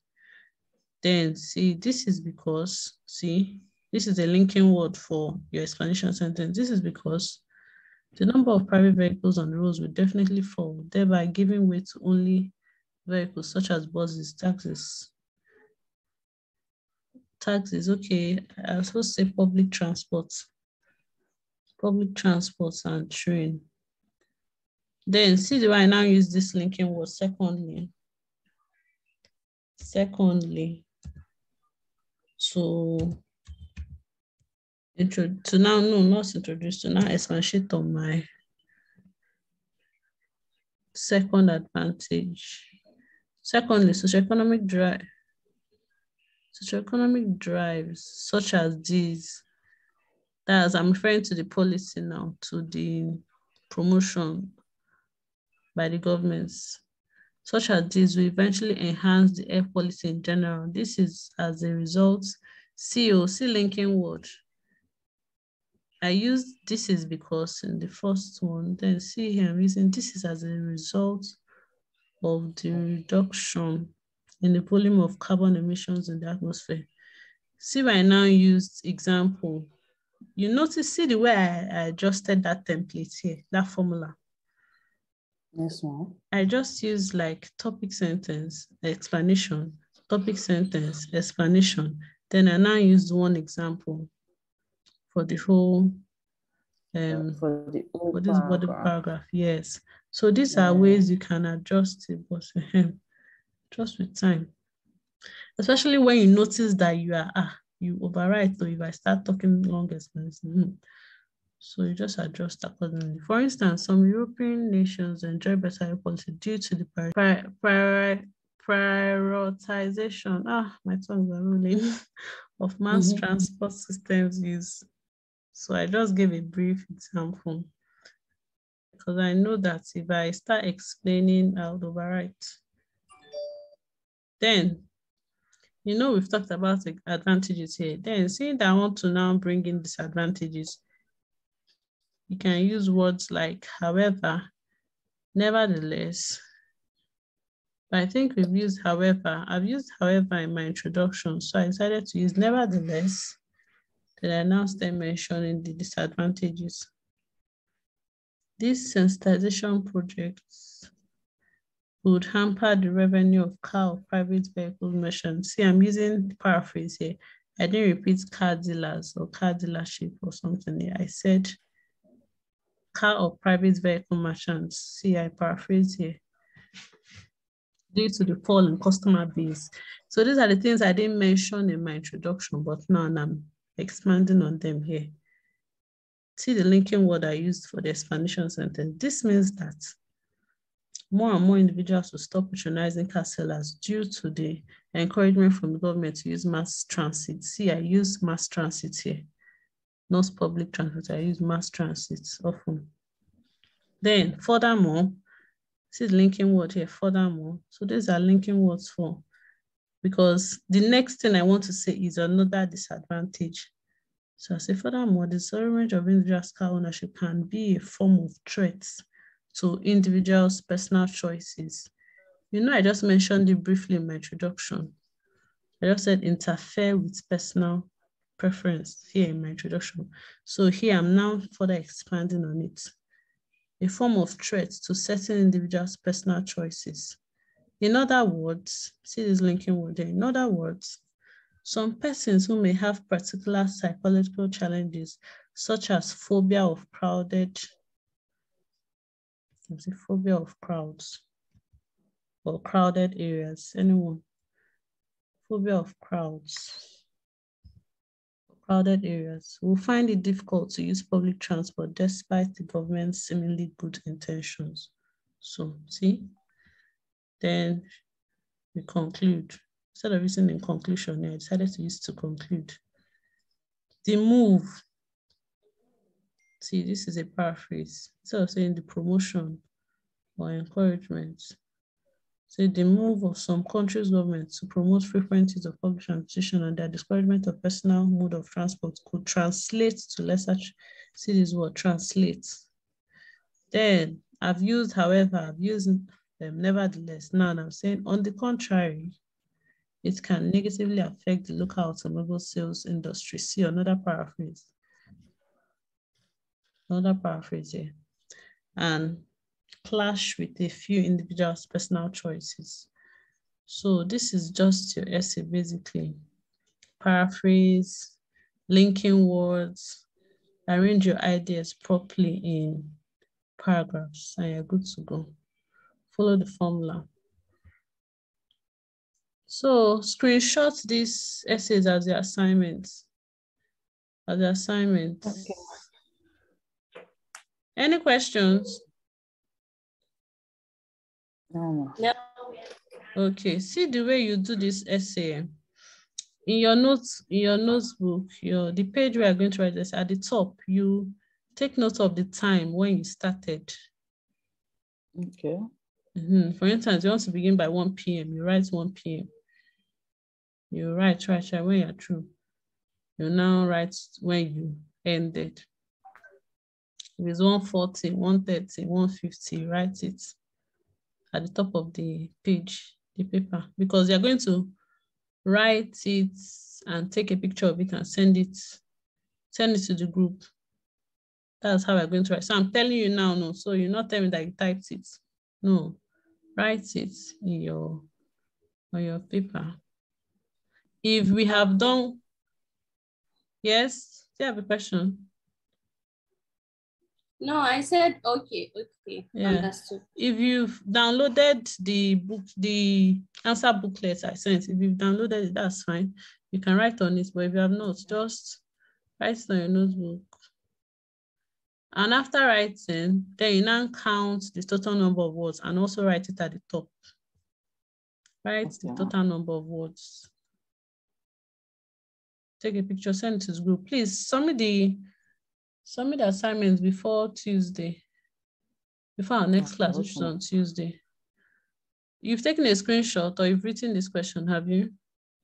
[SPEAKER 1] Then see, this is because, see, this is a linking word for your explanation sentence. This is because the number of private vehicles on roads will definitely fall, thereby giving way to only vehicles such as buses, taxis. Taxis, okay, I to say public transport. Public transport and train. Then see the I now use this linking word, secondly. Secondly, so intro to now no not introduce to now expatiate on my second advantage. Secondly, socioeconomic drive socioeconomic drives such as these, that's I'm referring to the policy now, to the promotion by the governments, such as these will eventually enhance the air policy in general. This is as a result, CO, C linking word, I use this is because in the first one, then see here, I'm using this is as a result of the reduction in the volume of carbon emissions in the atmosphere. See, I now used example you notice, see the way I, I adjusted that template here, that formula.
[SPEAKER 4] Yes, ma'am.
[SPEAKER 1] I just use like topic sentence, explanation, topic sentence, explanation. Then I now use one example for the whole um
[SPEAKER 4] for the whole
[SPEAKER 1] for this body
[SPEAKER 4] paragraph.
[SPEAKER 1] paragraph. Yes. So these are ways you can adjust it, but just with time. Especially when you notice that you are ah, you overwrite. So if I start talking long hmm. so you just adjust accordingly. For instance, some European nations enjoy better air quality due to the pri- pri- pri- prioritization. Ah, my tongues are rolling of mass
[SPEAKER 4] Mhm.
[SPEAKER 1] transport systems use. So I just gave a brief example because I know that if I start explaining, I'll overwrite. Then, you know, we've talked about the advantages here. Then, seeing that I want to now bring in disadvantages, you can use words like however, nevertheless. But I think we've used however. I've used however in my introduction, so I decided to use nevertheless. Then I now start mentioning the disadvantages. These sensitization projects would hamper the revenue of car or private vehicle merchants. See, I'm using paraphrase here. I didn't repeat car dealers or car dealership or something here. I said car or private vehicle merchants. See, I paraphrase here. Due to the fall in customer base. So these are the things I didn't mention in my introduction, but now I'm expanding on them here. See the linking word I used for the explanation sentence. This means that more and more individuals will stop patronizing car sellers due to the encouragement from the government to use mass transit. See, I use mass transit here, not public transit. I use mass transit often. Then, furthermore, see the linking word here, furthermore. So these are linking words for, because the next thing I want to say is another disadvantage. So I say, furthermore, the discouragement of individuals' car ownership can be a form of threat to individuals' personal choices. You know, I just mentioned it briefly in my introduction. I just said interfere with personal preference here in my introduction. So here I'm now further expanding on it. A form of threat to certain individuals' personal choices. In other words, see this linking word there. In other words, some persons who may have particular psychological challenges, such as phobia of crowded a phobia of crowds or crowded areas. Anyone? Phobia of crowds. Crowded areas will find it difficult to use public transport despite the government's seemingly good intentions. So, see? Then we conclude. Instead of using in conclusion, I decided to use to conclude. The move See, this is a paraphrase. Instead of saying the promotion or encouragement, say the move of some countries' governments to promote frequent use of public transportation and their discouragement of personal mode of transport could translate to lesser, see this word, translate. Then I've used, however, I've used um, nevertheless. Now I'm saying, on the contrary, it can negatively affect the local automobile sales industry. See another paraphrase another paraphrase here, and clash with a few individuals' personal choices. So this is just your essay, basically. Paraphrase, linking words, arrange your ideas properly in paragraphs, and you're good to go. Follow the formula. So screenshot these essays as the assignments. As the assignments.
[SPEAKER 4] Okay.
[SPEAKER 1] Any questions?
[SPEAKER 4] No,
[SPEAKER 2] No.
[SPEAKER 1] Okay, see the way you do this essay. In your notes, in your notebook, your the page we are going to write this at the top, you take note of the time when you started.
[SPEAKER 4] okay.
[SPEAKER 1] Mhm. For instance, you want to begin by 1 p.m., you write 1 p.m. You write, write, write when you're through. You now write when you ended. If it's 140, 130, 150, write it at the top of the page, the paper, because you're going to write it and take a picture of it and send it Send it to the group. That's how we're going to write. So I'm telling you now, no. So you're not telling me that you typed it. No, write it in your on your paper. If we have done, yes, do you have a question?
[SPEAKER 2] No, I said okay, okay,
[SPEAKER 1] Yeah.
[SPEAKER 2] understood.
[SPEAKER 1] If you've downloaded the book, the answer booklet I sent, if you've downloaded it, that's fine. You can write on it, but if you have not, just write it on your notebook. And after writing, then you now count the total number of words and also write it at the top. Write the total number of words. Take a picture, send it to the group. Please submit the submit the assignments before Tuesday. Before our next
[SPEAKER 4] Okay,
[SPEAKER 1] class, which is on Tuesday. You've taken a screenshot or you've written this question, have you?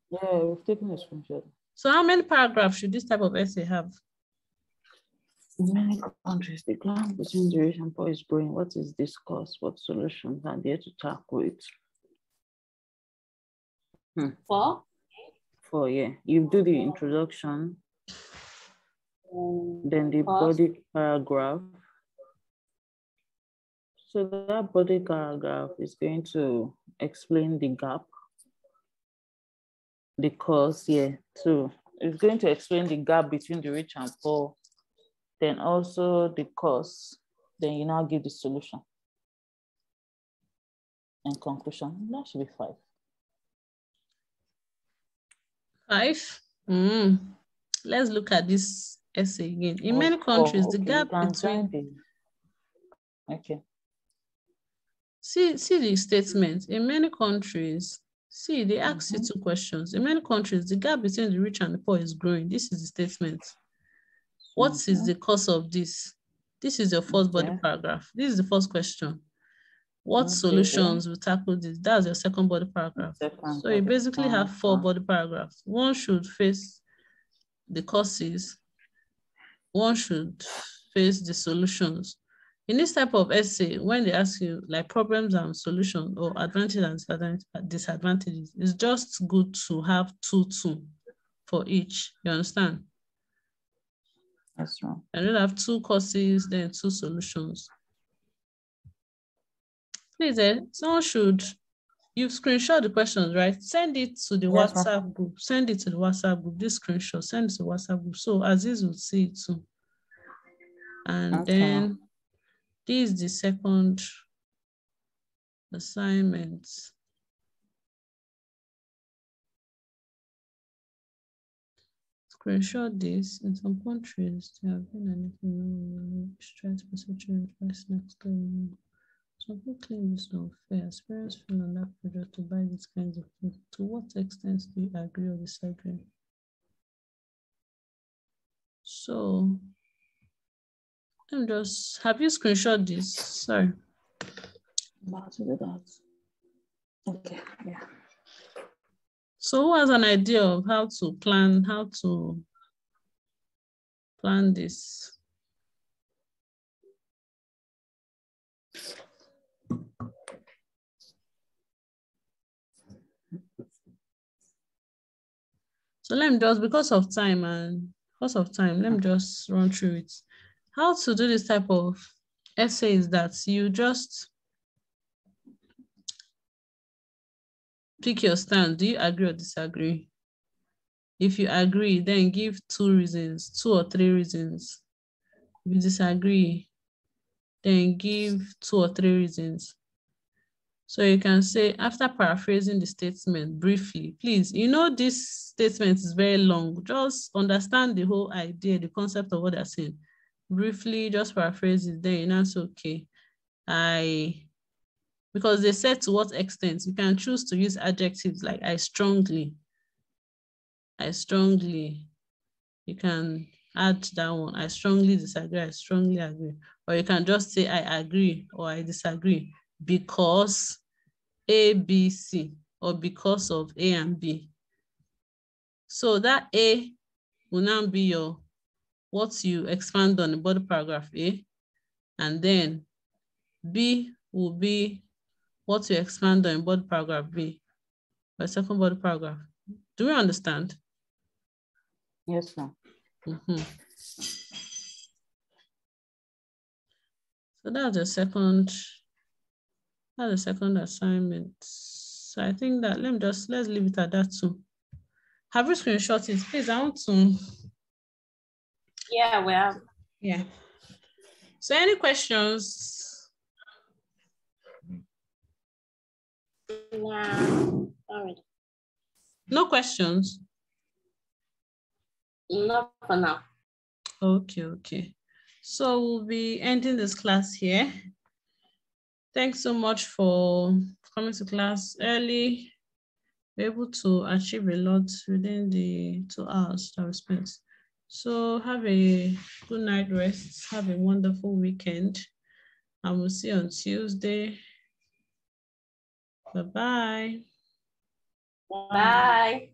[SPEAKER 4] Yeah, we've taken a screenshot.
[SPEAKER 1] So how many paragraphs should this type of essay have?
[SPEAKER 4] In many countries, the ground between duration and poor is growing. What is this discussed? What solutions are there to tackle it?
[SPEAKER 2] Four.
[SPEAKER 4] For yeah, you do the introduction,
[SPEAKER 2] um,
[SPEAKER 4] then the
[SPEAKER 2] Pause.
[SPEAKER 4] body paragraph. So that body paragraph is going to explain the gap, the cause, yeah. So it's going to explain the gap between the rich and poor, then also the cause. Then you now give the solution. And conclusion, that should be five.
[SPEAKER 1] Five. Mm. Let's look at this essay again. In
[SPEAKER 4] Oh,
[SPEAKER 1] many countries,
[SPEAKER 4] oh,
[SPEAKER 1] the
[SPEAKER 4] okay, you
[SPEAKER 1] gap between
[SPEAKER 4] the- Okay.
[SPEAKER 1] see see the statement. In many countries, see they ask you
[SPEAKER 4] Mhm.
[SPEAKER 1] two questions. In many countries, the gap between the rich and the poor is growing. This is the statement. What is
[SPEAKER 4] Mhm.
[SPEAKER 1] the cause of this? This is your first body
[SPEAKER 4] Okay.
[SPEAKER 1] paragraph. This is the first question. What
[SPEAKER 4] Okay,
[SPEAKER 1] solutions will tackle this? That's your second body paragraph.
[SPEAKER 4] Second
[SPEAKER 1] So you basically have four body paragraphs. One should face the causes. One should face the solutions. In this type of essay, when they ask you like problems and solution or advantages and disadvantages, it's just good to have two, two for each. You understand?
[SPEAKER 4] That's wrong.
[SPEAKER 1] And then I have two causes, then two solutions. Please, eh, someone should, you've screenshot the questions, right? Send it to the
[SPEAKER 4] Yes, ma'am.
[SPEAKER 1] WhatsApp group. Send it to the WhatsApp group. This screenshot, send it to the WhatsApp group. So Aziz will see it too. And
[SPEAKER 4] Okay,
[SPEAKER 1] then this is the second assignment. Screenshot this. In some countries, there have been anything stress perception price next to some people claim it's not fair. Parents feel under pressure to buy these kinds of things. To what extent do you agree or disagree? So, I'm just, have you screenshot this? Sorry.
[SPEAKER 4] About to do that. Okay, yeah.
[SPEAKER 1] So who has an idea of how to plan, how to plan this? So let me just, because of time and because of time, let me just run through it. How to do this type of essays that you just pick your stand. Do you agree or disagree? If you agree, then give two reasons, two or three reasons. If you disagree, then give two or three reasons. So you can say, after paraphrasing the statement briefly, please, you know, this statement is very long. Just understand the whole idea, the concept of what they're saying. Briefly, just paraphrase it, then you know, it's okay. I because they said to what extent you can choose to use adjectives like I strongly, I strongly, you can add that one. I strongly disagree, I strongly agree. Or you can just say I agree or I disagree because A, B, C, or because of A and B. So that A will now be your what you expand on the body paragraph A, and then B will be what you expand on in body paragraph B, or second body paragraph. Do we understand?
[SPEAKER 4] Yes, ma'am.
[SPEAKER 1] Mhm. So that's the second, that's the second assignment. So I think that, let me just, let's leave it at that too. Have you screenshot it? Please, I want to.
[SPEAKER 2] Yeah, we have.
[SPEAKER 1] Yeah. So any questions?
[SPEAKER 2] Sorry.
[SPEAKER 1] No questions?
[SPEAKER 2] Not for now.
[SPEAKER 1] Okay, okay. So we'll be ending this class here. Thanks so much for coming to class early. We're able to achieve a lot within the two hours that we spent. So have a good night rest. Have a wonderful weekend. And we'll see you on Tuesday. Bye-bye.
[SPEAKER 2] Bye.